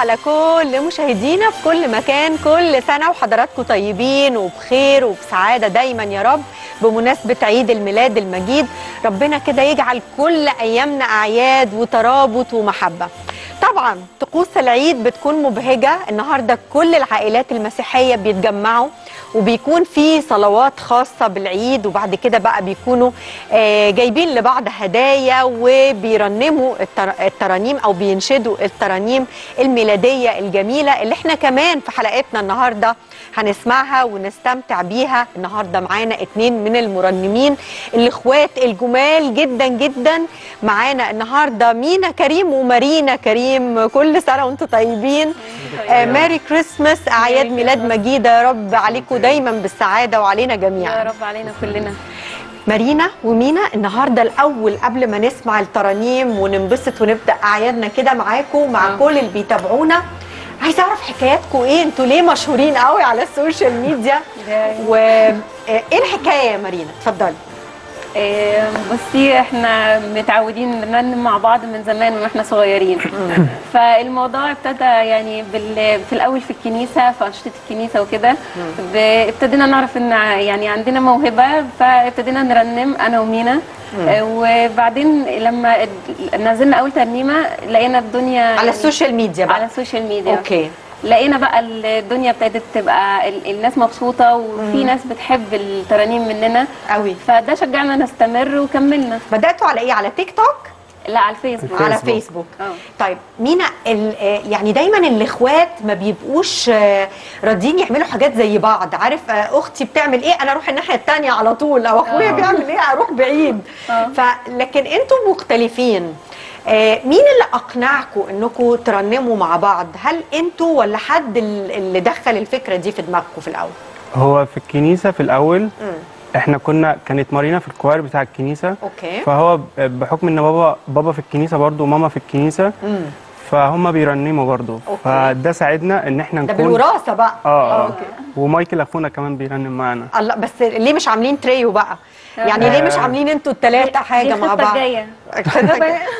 على كل مشاهدينا في كل مكان كل سنة وحضراتكم طيبين وبخير وبسعادة دايما يا رب بمناسبة عيد الميلاد المجيد. ربنا كده يجعل كل أيامنا أعياد وترابط ومحبة. طبعا طقوس العيد بتكون مبهجة. النهاردة كل العائلات المسيحية بيتجمعوا وبيكون في صلوات خاصة بالعيد وبعد كده بقى بيكونوا آه، جايبين لبعض هدايا وبيرنموا التر- الترانيم أو بينشدوا الترانيم الميلادية الجميلة اللي إحنا كمان في حلقتنا النهاردة هنسمعها ونستمتع بيها. النهاردة معانا اتنين من المرنمين الإخوات الجمال جدا جدا. معانا النهاردة مينا كريم ومارينا كريم. كل سنة وأنتم طيبين. آه ماري كريسماس أعياد ميلاد مجيدة. يا رب عليكم دايما بالسعادة وعلينا جميعا. يا رب علينا كلنا. مارينا ومينا النهارده الأول قبل ما نسمع الترانيم وننبسط ونبدأ أعيادنا كده معاكم مع آه. كل اللي بيتابعونا. عايزه اعرف حكاياتكم إيه؟ أنتوا ليه مشهورين قوي على ال social media؟ وايه الحكاية يا مارينا؟ اتفضلي. بصي إحنا متعودين نرنم مع بعض من زمان وإحنا صغيرين. فالموضوع ابتدى يعني بال... في الأول في الكنيسة في أنشطة الكنيسة وكده. ب... ابتدينا نعرف ان يعني عندنا موهبة فابتدينا نرنم أنا ومينا. آه، وبعدين لما نزلنا أول ترنيمة لقينا الدنيا على ال social media بقى. على ال social media. Okay. لقينا بقى الدنيا ابتدت تبقى ال- الناس مبسوطة وفي ناس بتحب الترانيم مننا. قوي. فده شجعنا نستمر وكملنا. بدأتوا على إيه؟ على تيك توك؟ لا على الفيسبوك. على فيسبوك. آه. طيب مينا ال- يعني دايما الإخوات ما بيبقوش آه، راضيين يعملوا حاجات زي بعض. عارف آه، أختي بتعمل إيه؟ أنا أروح الناحية الثانية على طول. أو أخويا آه. بيعمل إيه؟ أروح بعيد. آه. فلكن أنتوا مختلفين. مين اللي اقنعكم انكم ترنموا مع بعض؟ هل أنتوا ولا حد ال- اللي دخل الفكرة دي في دماغكم في الأول؟ هو في الكنيسة في الأول مم. إحنا كنا كانت مارينا في ال choir بتاع الكنيسة. okay. فهو بحكم إن بابا بابا في الكنيسة برضه وماما في الكنيسة مم. فهم بيرنموا برضه. فده ساعدنا إن إحنا ده نكون بالوراثة بقى. آه آه. okay. ومايكل أخونا كمان بيرنم معانا. الله بس ليه مش عاملين تريو بقى؟ يعني ليه مش عاملين أنتوا الثلاثه حاجة مع بعض.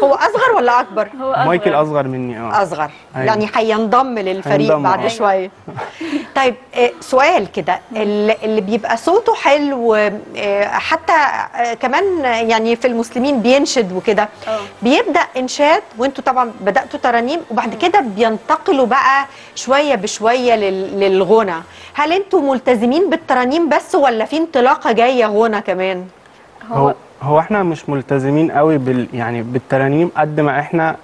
هو أصغر ولا أكبر؟ هو أصغر. مايكل أصغر مني آه. أصغر. أيوة. يعني هينضم للفريق هينضم، بعد آه. شوية. طيب آه، سؤال كده. اللي اللي بيبقى صوته حلو آه، حتى آه، كمان يعني في المسلمين بينشد وكده. بيبدأ إنشاد وانتوا طبعا بدأتوا ترانيم وبعد كده بينتقلوا بقى شوية بشوية لل- للغنى. هل أنتوا ملتزمين بالترانيم بس ولا في انطلاقة جاية غنى كمان؟ هو هو إحنا مش ملتزمين قوي بال يعني بالترانيم قد ما إحنا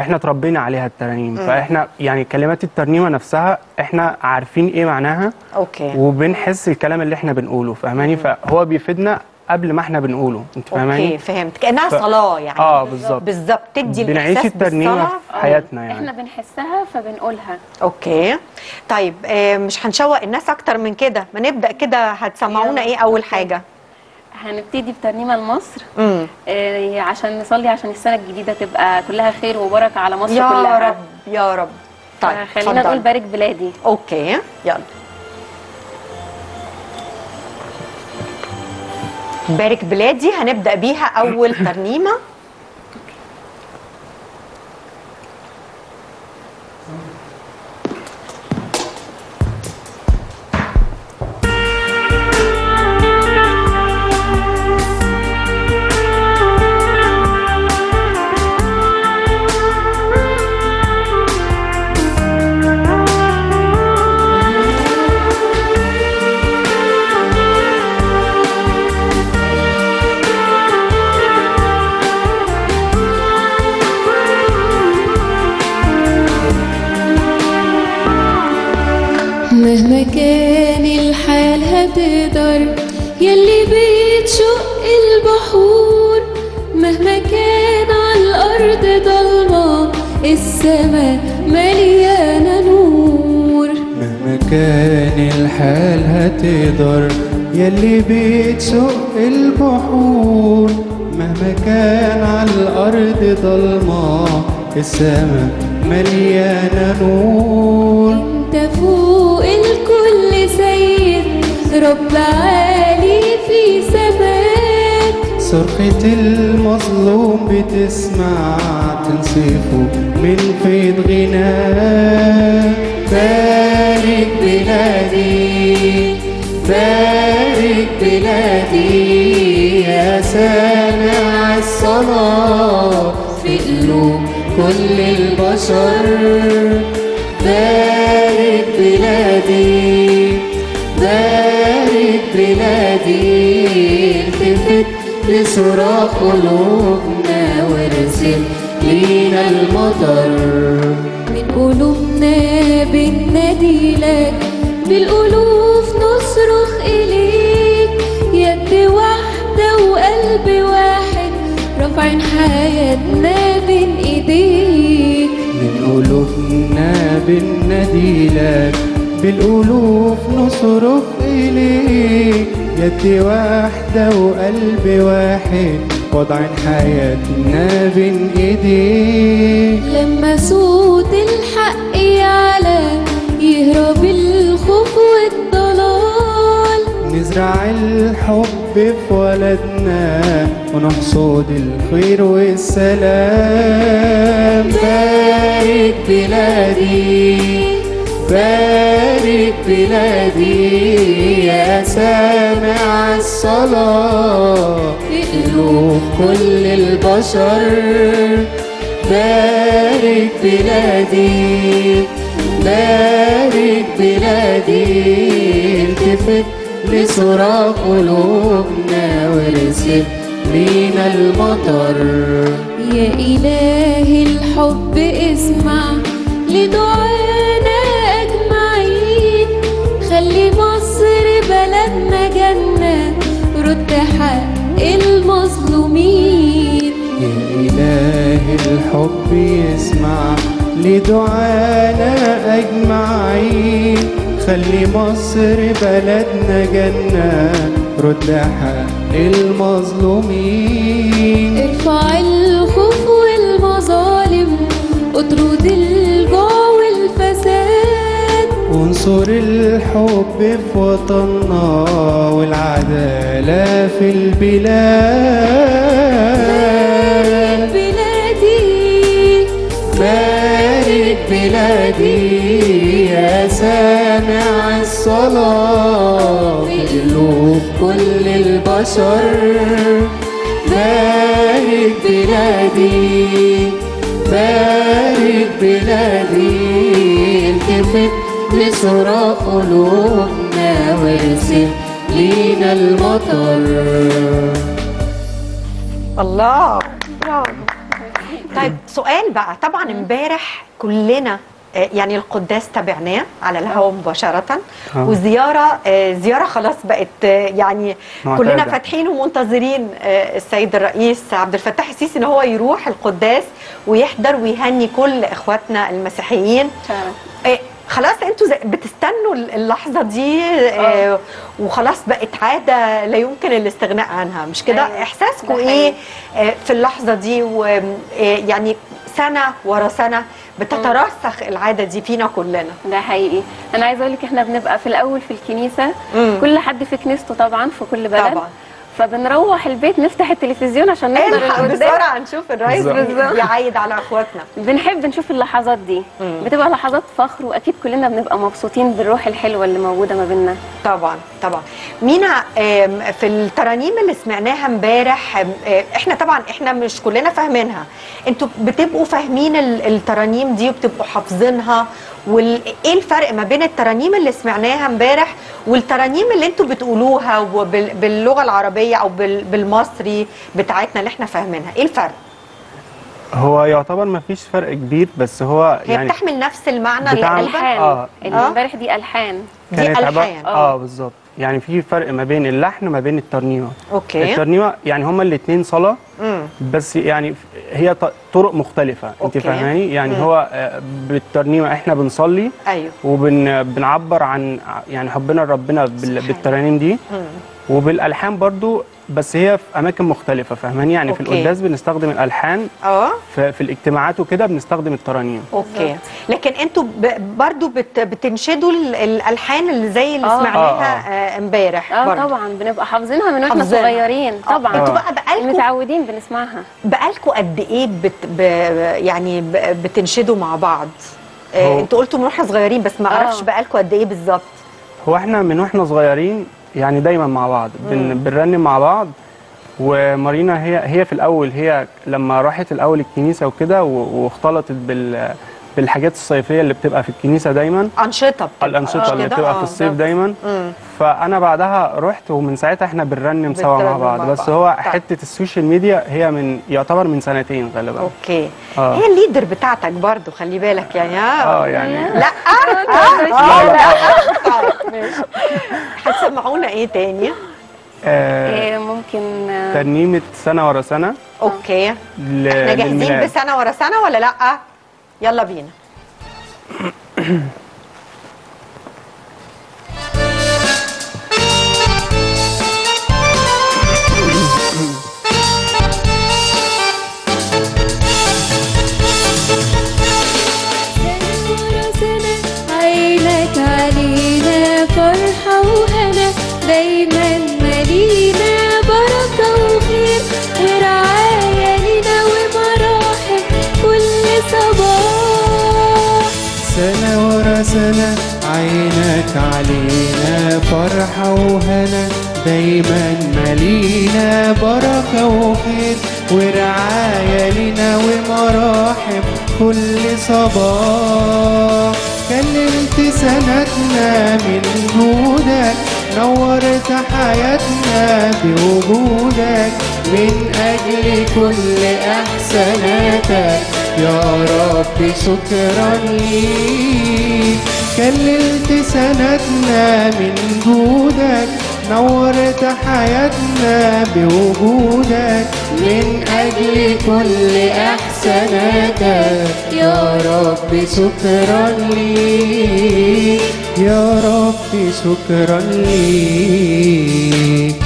إحنا اتربينا عليها الترانيم. فاحنا يعني كلمات الترنيمة نفسها إحنا عارفين إيه معناها okay. وبنحس الكلام اللي إحنا بنقوله فاهماني؟ فهو بيفيدنا قبل ما إحنا بنقوله انت okay فاهماني؟ فهمت. كأنها ف- صلاة يعني. آه بالظبط. بالظبط. تدي بنعيش الترنيمة في حياتنا إحنا يعني بنحسها فبنقولها. okay. طيب آه، مش هنشوق الناس أكتر من كده. ما نبدأ كده. هتسمعونا. إيه أول okay. حاجة؟ هنبتدي بترنيمة لمصر. آه، عشان نصلي عشان السنة الجديدة تبقى كلها خير وبركة على مصر يا كلها. رب يا رب. طيب خلينا اتفضل. نقول بارك بلادي. okay يلا. بارك بلادي هنبدأ بيها أول ترنيمة. كان الحال هتقدر يلي بتسوق البحور مهما كان على الأرض ضلمة السما مليانة نور. انت فوق الكل سيد. رب عالي في سماك صرخة المظلوم بتسمع تنصفه من فيض غناك بارك بلادي بارك بلادي. يا سامع الصلاة في قلوب كل البشر. بارك بلادي بارك بلادي. لصراخ قلوبنا وارسل لينا المطر. من قلوبنا بننادي لك بالألوف نصرخ إليك. يد واحدة وقلب واحد رافعين حياتنا بين إيديك. من قلوبنا بننادي لك بالألوف نصرخ إليك. يد واحدة وقلب واحد وضعين حياتنا بين إيديك لما صوت الحق يعلى يهرب الخوف والضلال. نزرع الحب في ولدنا ونحصد الخير والسلام. بارك بلادي. بارك بلادي يا سامع الصلاة. قلوب كل البشر. بارك بلادي بارك بلادي. التفت لصراخ قلوبنا وارسل لينا المطر. يا إله الحب اسمع لدعانا حق المظلومين. يا إله الحب يسمع لدعانا أجمعين. خلي مصر بلدنا جنة رد حق المظلومين. ارفع الخوف والمظالم اطرد وانصر الحب في وطننا والعدالة في البلاد. بلادي بارك بلادي يا سامع الصلاة. في قلوب كل البشر. بارك بلادي بارك بلادي. التفت لصراخ قلوبنا وارسل لينا المطر الله برافو طيب سؤال بقى طبعا امبارح كلنا آه، يعني القداس تابعناه على الهواء مباشرة آه. وزيارة آه، زيارة خلاص بقت آه، يعني معتادة. كلنا فاتحين ومنتظرين آه، السيد الرئيس عبد الفتاح السيسي إن هو يروح القداس ويحضر ويهني كل إخواتنا المسيحيين فعلا. آه، خلاص أنتوا بتستنوا اللحظة دي آه، وخلاص بقت عادة لا يمكن الاستغناء عنها. مش كده؟ أيوة، إحساسكم إيه. آه، في اللحظة دي ويعني سنة ورا سنة بتترسخ العادة دي فينا كلنا. ده حقيقي. أنا عايزة أقول لك إحنا بنبقى في الأول في الكنيسة. مم. كل حد في كنيسته طبعا في كل بلد. طبعا. فبنروح البيت نفتح التلفزيون عشان القداس بسرعة نشوف الرئيس بالظبط. بيعايد على أخواتنا. بنحب نشوف اللحظات دي. مم. بتبقى لحظات فخر وأكيد كلنا بنبقى مبسوطين بالروح الحلوة اللي موجودة ما بيننا. طبعا طبعا. مينا في الترانيم اللي سمعناها امبارح آه، إحنا طبعا إحنا مش كلنا فاهمينها. أنتوا بتبقوا فاهمين ال- الترانيم دي وبتبقوا حافظينها وايه الفرق ما بين الترانيم اللي سمعناها امبارح والترانيم اللي أنتوا بتقولوها باللغة العربية أو بال- بالمصري بتاعتنا اللي إحنا فاهمينها إيه الفرق هو يعتبر ما فيش فرق كبير بس هو هي يعني بتحمل نفس المعنى الألحان آه. اللي آه. امبارح دي ألحان دي ألحان. آه بالظبط يعني في فرق ما بين اللحن وما بين الترنيمة okay الترنيمة يعني هما الاثنين صلاة. بس يعني هي طرق مختلفة okay. انت فاهماني يعني مم. هو آه، بالترنيمة إحنا بنصلي أيوه وبنعبر عن يعني حبنا لربنا بال- بالترانيم دي مم. وبالألحان برضو بس هي في أماكن مختلفة فاهماني يعني في okay. القداس بنستخدم الألحان آه في, في الاجتماعات وكده بنستخدم الترانيم okay لكن أنتوا برضو بت بتنشدوا ال- الألحان اللي زي اللي آه. سمعناها آه، آه، امبارح آه برضو. طبعا بنبقى حافظينها من وإحنا. صغيرين آه، طبعا أنتوا آه. بقى بقالكم متعودين بنسمعها بقالكوا قد إيه بت ب يعني ب بتنشدوا مع بعض آه أنتوا قلتوا من وإحنا صغيرين بس ما أعرفش آه. بقالكوا قد إيه بالظبط هو إحنا من وإحنا صغيرين يعني دايما مع بعض. بن بنرنم مع بعض. ومارينا هي هي في الأول هي لما راحت الأول الكنيسة وكده واختلطت بال بالحاجات الصيفية اللي بتبقى في الكنيسة دايما. انشطه بتبقى. الأنشطة اللي كده؟ بتبقى آه، في الصيف بالظبط. دايما. مم. فأنا بعدها رحت ومن ساعتها إحنا بنرنم سوا مع بعض. مع بس بعض. هو طيب. حتة ال social media هي من يعتبر من سنتين غالبا. okay. آه. هي ال leader بتاعتك برضو خلي بالك يعني آه يعني. لا. لا طيب ماشي. هتسمعونا إيه تاني؟ آه إيه ممكن آه، ترنيمة سنة ورا سنة. okay. إحنا جاهزين. بسنة ورا سنة ولا لأ؟ يلا بينا. عينك علينا فرحة وهنا دايما سنة عينك علينا فرحة وهنا دايما مالينا بركة وخير ورعاية لنا ومراحم كل صباح. كلمت سنتنا من جودك نورت حياتنا بوجودك من أجل كل إحساناتك يا رب شكرا ليك كللت سنتنا من جودك نورت حياتنا بوجودك. من أجل كل إحساناتك يا رب شكرا ليك يا رب شكرا ليك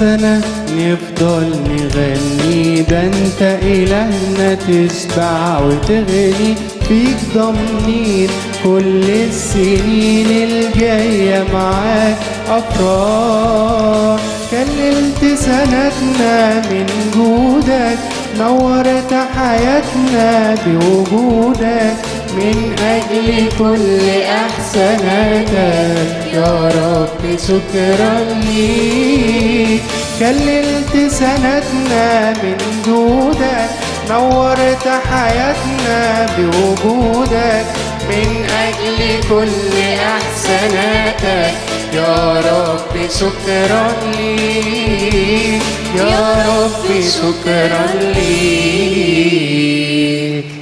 سنة نفضل نغني. ده أنت إلهنا تشبع وتغني. فيك ضامنين كل السنين الجاية معاك. أفراح كللت سنتنا من جودك. نورت حياتنا بوجودك. من أجل كل إحساناتك يا رب شكرا ليك. كللت سنتنا من جودك نورت حياتنا بوجودك. من أجل كل إحساناتك يا رب شكرا ليك. يا رب شكرا ليك.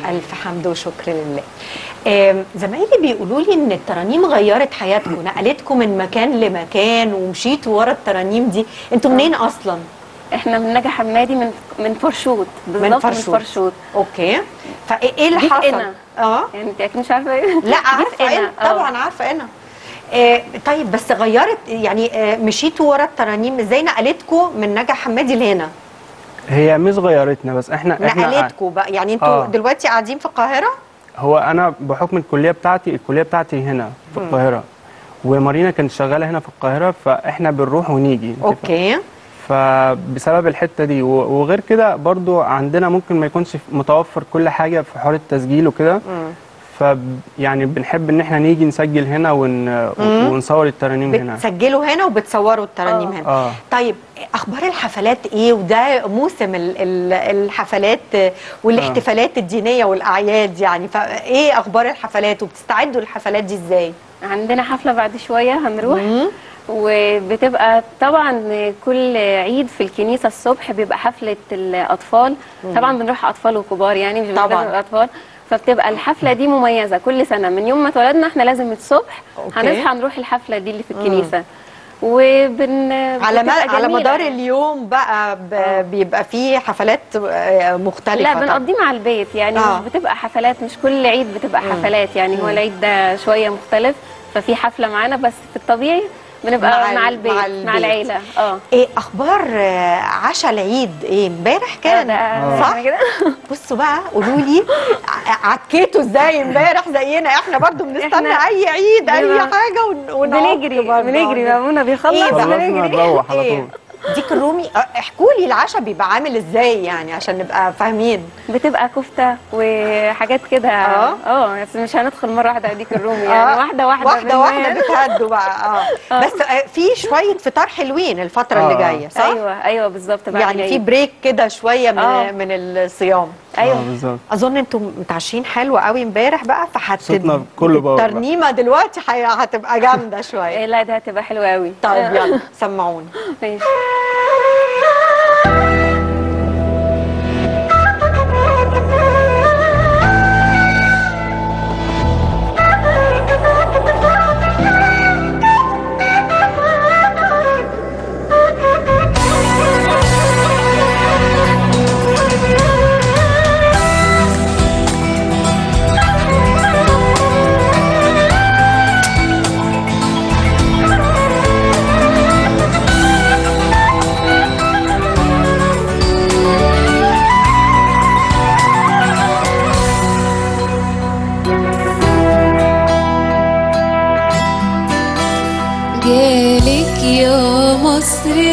ألف حمد وشكر لله. زمايلي بيقولوا لي إن الترانيم غيرت حياتكم نقلتكم من مكان لمكان ومشيتوا ورا الترانيم دي. أنتوا منين أصلا؟ إحنا من نجع حمادي من من فرشوط بالظبط من. فرشوط okay. فإيه اللي حصل. آه. يعني أنت أكيد مش عارفة. إيه لا عارفة أنا. آه. طبعا عارفة أنا. آه طيب بس غيرت يعني آه مشيتوا ورا الترانيم إزاي؟ نقلتكم من نجع حمادي لهنا. هي مش غيرتنا بس إحنا إحنا نقلتكم بقى. يعني أنتوا آه. دلوقتي قاعدين في القاهرة؟ هو أنا بحكم الكلية بتاعتي الكلية بتاعتي هنا في القاهرة. ومارينا كانت شغالة هنا في القاهرة فإحنا بنروح ونيجي؟ okay. فبسبب الحتة دي وغير كده برضو عندنا ممكن ما يكونش متوفر كل حاجة في حوار التسجيل وكده. ف يعني بنحب إن إحنا نيجي نسجل هنا ون... ونصور الترانيم هنا. بتسجلوا هنا وبتصوروا الترانيم آه. هنا. آه. طيب أخبار الحفلات إيه؟ وده موسم ال- ال- الحفلات والاحتفالات الدينية والأعياد يعني. فإيه أخبار الحفلات؟ وبتستعدوا للحفلات دي إزاي؟ عندنا حفلة بعد شوية هنروح. مم. وبتبقى طبعا كل عيد في الكنيسة الصبح بيبقى حفلة الأطفال. طبعا بنروح أطفال وكبار يعني مش. طبعا. أطفال. فبتبقى الحفلة دي مميزة. كل سنة من يوم ما اتولدنا إحنا لازم الصبح أوكي. هنصحى نروح الحفلة دي اللي في الكنيسة. وبن على ما على. مدار اليوم بقى ب... بيبقى فيه حفلات آه، مختلفة. لا. بنقضيه مع البيت. يعني آه. مش بتبقى حفلات مش كل عيد بتبقى حفلات. يعني هو العيد ده شوية مختلف ففي حفلة معانا. بس في الطبيعي بنبقى مع مع, ال- مع البيت مع البيت. مع العيلة. آه. إيه أخبار آه، عشاء العيد؟ إيه امبارح كان. ده- صح؟ كده. بصوا بقى قولوا لي عكيتوا إزاي امبارح؟ زينا. إحنا برضو بنستنى أي عيد أي حاجة ون- ونعك بنجري بيخلص. إيه بقى؟ خلصنا بنجري نروح على إيه؟ طول. ديك الرومي آه، احكوا لي العشاء بيبقى عامل إزاي يعني عشان نبقى فاهمين بتبقى كفتة وحاجات كده آه. آه بس مش هندخل مرة واحدة اديك الرومي يعني آه، واحدة واحدة واحدة واحدة. بتهدوا بقى آه بس آه، في شوية فطار حلوين الفترة اللي. جاية صح أيوه أيوه بالظبط يعني في. بريك كده شوية من. من الصيام أيوه. آه، بالظبط. أظن أنتم متعشين حلو قوي امبارح بقى فحت صوتنا كله بقى. الترنيمة دلوقتي حي- هتبقى جامدة شوية. إيه، لا ده هتبقى حلوة قوي. طيب يلا سمعوني. ماشي.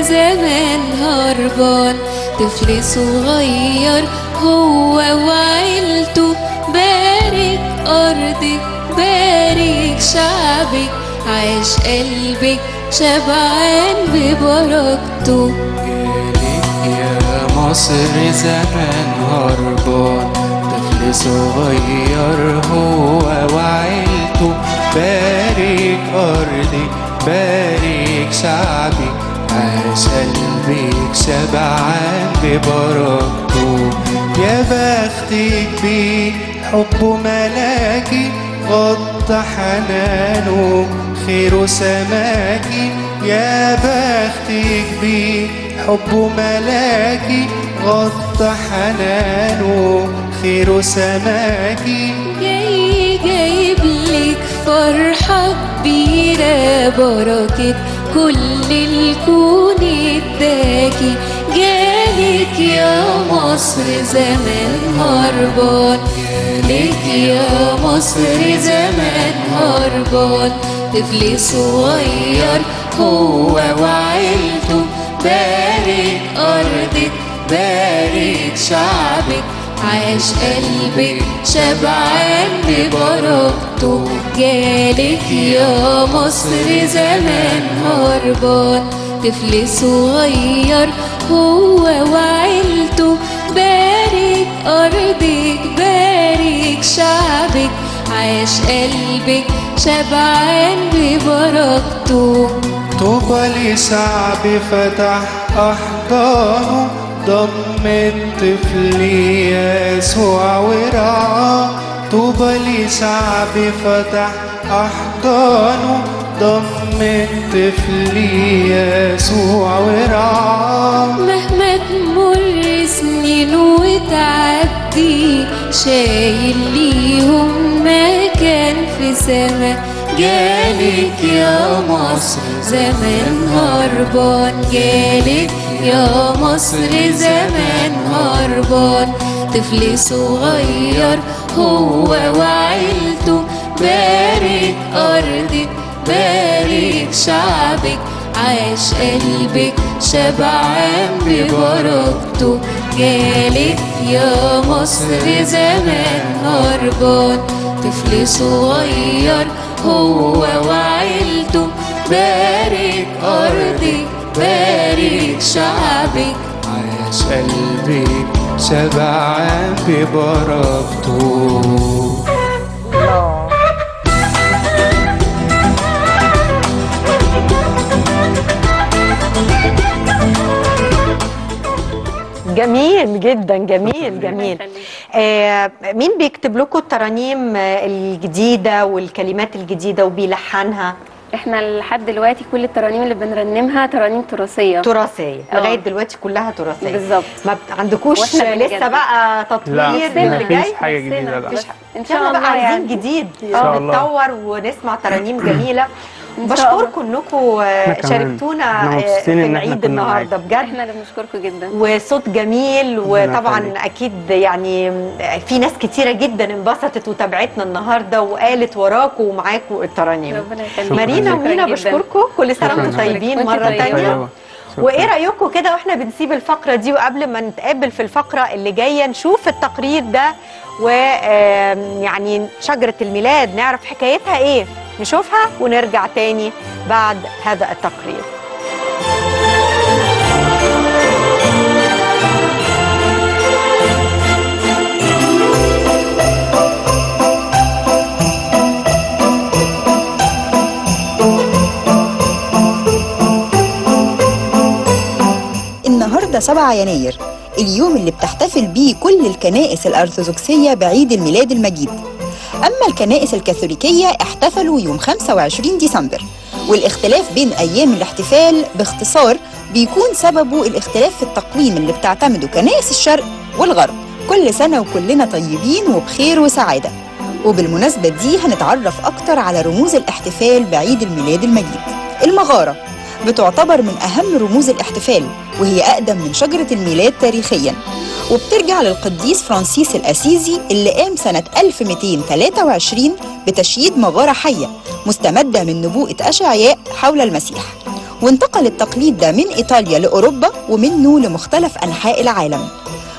زمان هربان. طفل صغير هو وعيلته بارك أرضك بارك شعبك عاش قلبك شبعان ببركته. جالك يا مصر زمان هربان. طفل صغير هو وعيلته بارك أرضك بارك شعبك عاش قلبك شبعان ببركته. يا بختك بيه حبه ملاكي غطى حنانه. خيره سماكي يا بختك بيه حبه ملاكي غطى حنانه. خيره سماكي جاي جايب لك فرحة كبيرة بركة كل الكون اداكي جالك يا مصر زمان هربان. جالك يا مصر زمان هربان. طفل صغير هو وعيلته. بارك أرضك بارك شعبك. عاش قلبك شبعان ببركته جالك يا مصر زمان هربان طفل صغير هو وعيلته بارك أرضك بارك شعبك عاش قلبك شبعان ببركته طوبى لشعب فتح أحضانه ضم الطفل يسوع ورعاه طوبى لشعب فتح أحضانه ضم الطفل يسوع ورعاه. مهما تمر سنين وتعدي شايل ليهم مكان في سما جالك يا مصر. زمان هربان جالك يا مصر. زمان هربان طفل صغير هو وعيلته بارك أرضك بارك شعبك. عاش قلبك شبعان ببركته. جالك يا مصر زمان. هربان طفل صغير. هو وعيلته بارك أرضك بارك شعبك. عاش قلبك شبعان ببركته جميل جدا جميل جميل. يخليك. آه مين بيكتب لكم الترانيم الجديدة والكلمات الجديدة وبيلحنها؟ إحنا لحد دلوقتي كل الترانيم اللي بنرنمها ترانيم تراثية تراثية آه. لغاية دلوقتي كلها تراثية بالظبط ما عندكوش لسه بنجدد. بقى تطوير مفيش جاي حاجة. جديدة لا بس إن شاء بقى الله عايزين يعني جديد. نتطور ونسمع ترانيم جميلة. بشكركم انكم كمان. شاركتونا آه، في العيد النهارده بجد إحنا اللي بنشكركم جدا وصوت جميل وطبعا. أكيد يعني في ناس كتيرة جدا انبسطت وتابعتنا النهارده وقالت وراكم ومعاكم الترانيم مارينا. ومينا. بشكركم كل سنة. وأنتم طيبين مرة. شكراً. وإيه رأيكم كده وإحنا بنسيب الفقرة دي وقبل ما نتقابل في الفقرة اللي جاية نشوف التقرير ده ويعني شجرة الميلاد نعرف حكايتها إيه. نشوفها ونرجع تاني بعد هذا التقرير. النهارده 7 يناير. اليوم اللي بتحتفل بيه كل الكنائس الأرثوذكسية بعيد الميلاد المجيد. أما الكنائس الكاثوليكية احتفلوا يوم 25 ديسمبر. والاختلاف بين أيام الاحتفال باختصار بيكون سببه الاختلاف في التقويم اللي بتعتمده كنائس الشرق والغرب. كل سنة وكلنا طيبين وبخير وسعادة. وبالمناسبة دي هنتعرف أكتر على رموز الاحتفال بعيد الميلاد المجيد. المغارة. بتعتبر من أهم رموز الاحتفال وهي أقدم من شجرة الميلاد تاريخياً. وبترجع للقديس فرانسيس الأسيزي اللي قام سنة 1223 بتشييد مغارة حية مستمدة من نبوءة أشعياء حول المسيح. وانتقل التقليد ده من إيطاليا لأوروبا ومنه لمختلف أنحاء العالم.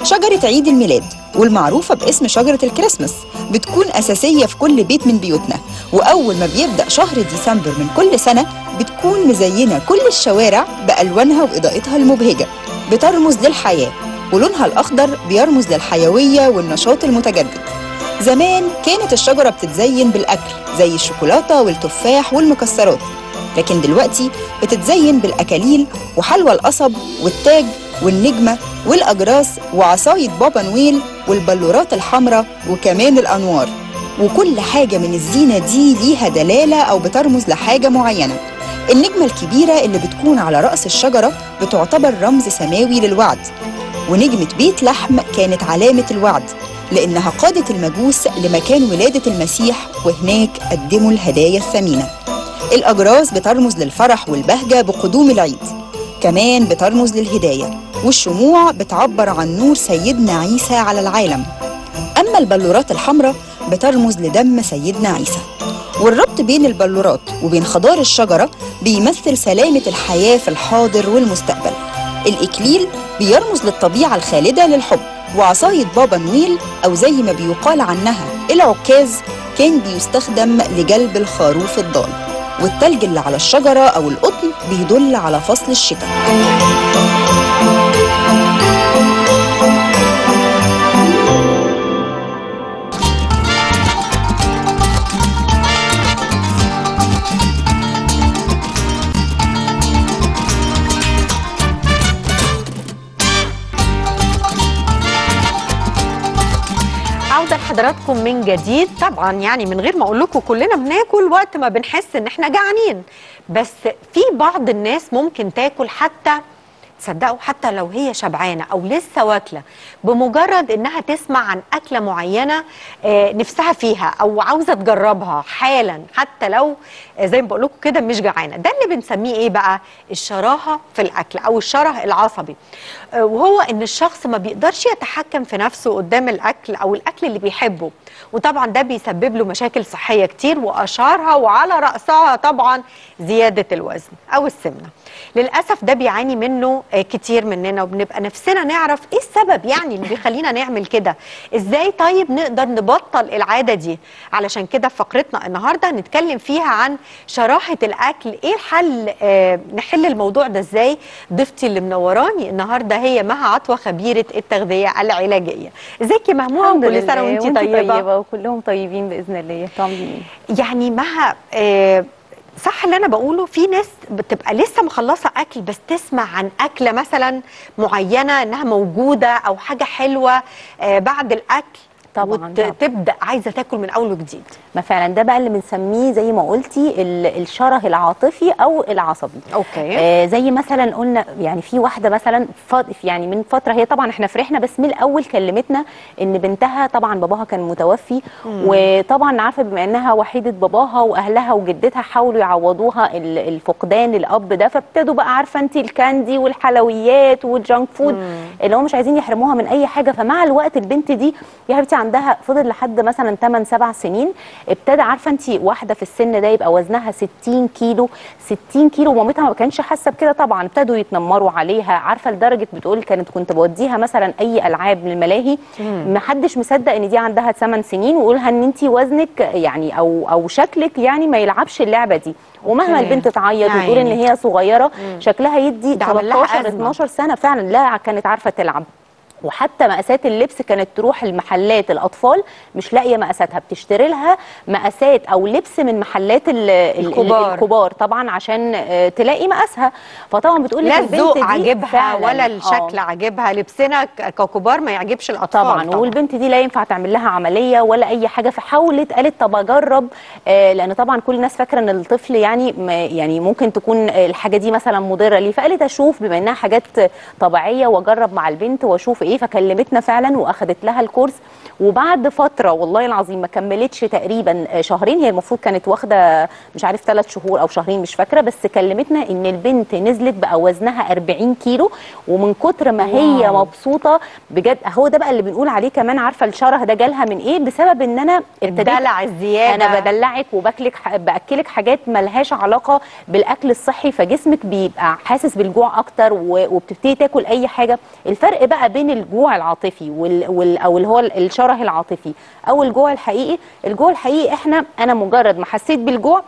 شجرة عيد الميلاد والمعروفة باسم شجرة الكريسماس بتكون أساسية في كل بيت من بيوتنا. وأول ما بيبدأ شهر ديسمبر من كل سنة بتكون مزينة كل الشوارع بألوانها وإضاءتها المبهجة. بترمز للحياة ولونها الأخضر بيرمز للحيوية والنشاط المتجدد. زمان كانت الشجرة بتتزين بالأكل زي الشوكولاتة والتفاح والمكسرات. لكن دلوقتي بتتزين بالأكاليل وحلوى القصب والتاج والنجمة والأجراس وعصاية بابا نويل والبلورات الحمراء وكمان الأنوار. وكل حاجة من الزينة دي ليها دلالة أو بترمز لحاجة معينة. النجمة الكبيرة اللي بتكون على رأس الشجرة بتعتبر رمز سماوي للوعد. ونجمة بيت لحم كانت علامة الوعد لأنها قادت المجوس لمكان ولادة المسيح وهناك قدموا الهدايا الثمينة. الأجراس بترمز للفرح والبهجة بقدوم العيد كمان بترمز للهداية والشموع بتعبر عن نور سيدنا عيسى على العالم. أما البلورات الحمراء بترمز لدم سيدنا عيسى. والربط بين البلورات وبين خضار الشجرة بيمثل سلامة الحياة في الحاضر والمستقبل. الإكليل بيرمز للطبيعة الخالدة للحب. وعصاية بابا نويل أو زي ما بيقال عنها العكاز كان بيستخدم لجلب الخروف الضال. والتلج اللي على الشجرة أو القطن بيدل على فصل الشتاء. عودة لحضراتكم من جديد. طبعا يعني من غير ما أقول لكم كلنا بناكل وقت ما بنحس إن إحنا جعانين. بس في بعض الناس ممكن تاكل حتى تصدقوا حتى لو هي شبعانة أو لسه واكلة بمجرد إنها تسمع عن أكلة معينة آه، نفسها فيها أو عاوزة تجربها حالا حتى لو آه، زي ما بقول لكم كده مش جعانة. ده اللي بنسميه إيه بقى؟ الشراهة في الأكل أو الشره العصبي. آه، وهو إن الشخص ما بيقدرش يتحكم في نفسه قدام الأكل أو الأكل اللي بيحبه. وطبعا ده بيسبب له مشاكل صحية كتير وأشهرها وعلى رأسها طبعا زيادة الوزن أو السمنة. للأسف ده بيعاني منه آه، كتير مننا وبنبقى نفسنا نعرف إيه السبب يعني اللي بيخلينا نعمل كده. إزاي طيب نقدر نبطل العادة دي؟ علشان كده في فقرتنا النهارده هنتكلم فيها عن شراحة الأكل. إيه الحل؟ آه نحل الموضوع ده إزاي؟ ضيفتي اللي منوراني النهارده هي مها عطوة خبيرة التغذية العلاجية. إزيك يا مهموه وكل سنة وانت طيبة, طيبة وكلهم طيبين بإذن الله. يعني مها آه صح اللي أنا بقوله في ناس بتبقى لسه مخلصة أكل بس تسمع عن أكلة مثلا معينة إنها موجودة أو حاجة حلوة آه بعد الأكل طبعاً،. وتبدا عايزة تاكل من أول وجديد. ما فعلا ده بقى اللي بنسميه زي ما قلتي ال- الشره العاطفي أو العصبي. أوكي. آه زي مثلا قلنا يعني في واحدة مثلا يعني من فترة هي طبعا إحنا فرحنا بس من الأول كلمتنا إن بنتها طبعا باباها كان متوفي. وطبعا عارفة بما إنها وحيدة باباها وأهلها وجدتها حاولوا يعوضوها ال- الفقدان الأب ده. فابتدوا بقى عارفة انت الكاندي والحلويات والجانك فود اللي هم مش عايزين يحرموها من أي حاجة. فمع الوقت البنت دي يا حبيبتي عندها فضل لحد مثلا 8 7 سنين. ابتدى عارفة انت واحدة في السن ده يبقى وزنها 60 كيلو 60 كيلو. ومامتها ما كانش حاسة بكده طبعا. ابتدوا يتنمروا عليها. عارفة لدرجة بتقول كانت كنت بوديها مثلا أي ألعاب من الملاهي ما حدش مصدق إن دي عندها 8 سنين ويقولها إن انت وزنك يعني أو أو شكلك يعني ما يلعبش اللعبة دي. ومهما. البنت تعيط يا وتقول إن. هي صغيرة شكلها يدي ده عمل لها 13 أزمة. 12 سنة. فعلا لا كانت عارفة تلعب. وحتى مقاسات اللبس كانت تروح المحلات الأطفال مش لاقية مقاساتها بتشتري لها مقاسات أو لبس من محلات ال- ال- الكبار. الكبار طبعا عشان آه، تلاقي مقاسها فطبعا بتقول لك لا البنت الذوق عاجبها ولا آه. الشكل عاجبها لبسنا ككبار ما يعجبش الأطفال طبعا, طبعا والبنت دي لا ينفع تعمل لها عملية ولا أي حاجة فحاولت قالت طب أجرب آه لأن طبعا كل الناس فاكرة إن الطفل يعني يعني ممكن تكون الحاجة دي مثلا مضرة ليه فقالت أشوف بما إنها حاجات طبيعية وأجرب مع البنت وأشوف إيه فكلمتنا فعلا واخدت لها الكورس وبعد فترة والله العظيم ما كملتش تقريبا آه، شهرين هي المفروض كانت واخدة مش عارف ثلاث شهور أو شهرين مش فاكرة بس كلمتنا إن البنت نزلت بقى وزنها 40 كيلو ومن كتر ما هي واو. مبسوطة بجد هو ده بقى اللي بنقول عليه كمان عارفة الشرة ده جالها من إيه؟ بسبب إن أنا ابتديت الزيادة. أنا بدلعك وباكلك بأكلك حاجات ملهاش علاقة بالأكل الصحي فجسمك بيبقى حاسس بالجوع أكتر وبتبتدي تاكل أي حاجة. الفرق بقى بين الجوع العاطفي وال, وال أو اللي هو الشرة العاطفي أو الجوع الحقيقي. الجوع الحقيقي إحنا أنا مجرد ما حسيت بالجوع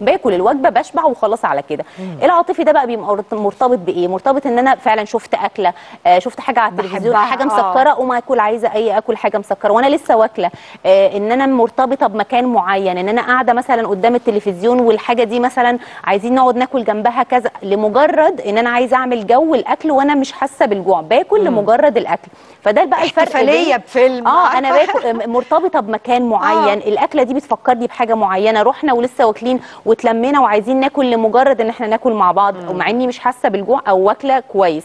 باكل الوجبه بشبع وخلاص على كده. العاطفي ده بقى بيبقى مرت- مرتبط بإيه؟ مرتبط إن أنا فعلا شفت أكلة آه شفت حاجة على التلفزيون حاجة آه. مسكرة أقوم آكل عايزة أي آكل حاجة مسكرة. وأنا لسه واكلة آه إن أنا مرتبطة بمكان معين إن أنا قاعدة مثلا قدام التلفزيون والحاجة دي مثلا عايزين نقعد ناكل جنبها كذا لمجرد إن أنا عايزة أعمل جو الأكل وأنا مش حاسة بالجوع. باكل لمجرد الأكل. فده بقى الفرق بين- بفيلم. آه أنا؟ باكل مرتبطة بمكان معين. آه. الأكلة دي بتفكرني بحاجة معينة. رحنا ولسه واكلين واتلمينا وعايزين ناكل لمجرد إن إحنا ناكل مع بعض ومع إني مش حاسة بالجوع أو واكلة كويس.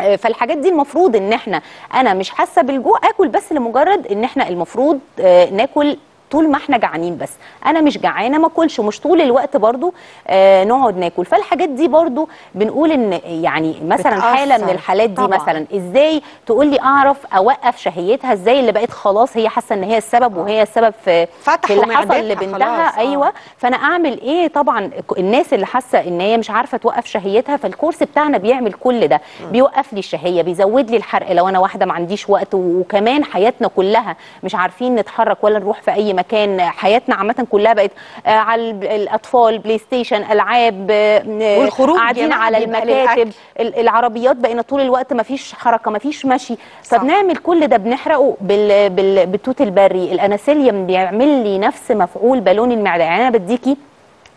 آه، فالحاجات دي المفروض إن إحنا أنا مش حاسة بالجوع آكل بس لمجرد إن إحنا المفروض آه، ناكل طول ما إحنا جعانين بس. أنا مش جعانة ما اكلش مش طول الوقت برضو آه نقعد ناكل. فالحاجات دي برضو بنقول إن يعني مثلا بتأثر. حالة من الحالات دي طبعاً. مثلا. إزاي تقول لي أعرف أوقف شهيتها؟ إزاي اللي بقت خلاص هي حاسة إن هي السبب وهي السبب في في اللي حصل لبنتها آه. أيوه. فأنا أعمل إيه؟ طبعا الناس اللي حاسة إن هي مش عارفة توقف شهيتها فالكورس بتاعنا بيعمل كل ده. بيوقف لي الشهية بيزود لي الحرق. لو أنا واحدة ما عنديش وقت وكمان حياتنا كلها مش عارفين نتحرك ولا نروح في أي مكان حياتنا عامة كلها بقت آه، على الأطفال PlayStation ألعاب آه، والخروج يا قاعدين على المكاتب. العربيات بقينا طول الوقت ما فيش حركة ما فيش مشي. فبنعمل كل ده بنحرقه بال... بال... بالتوت البري. الأناسيليوم بيعمل لي نفس مفعول بالون المعدة. يعني أنا بديكي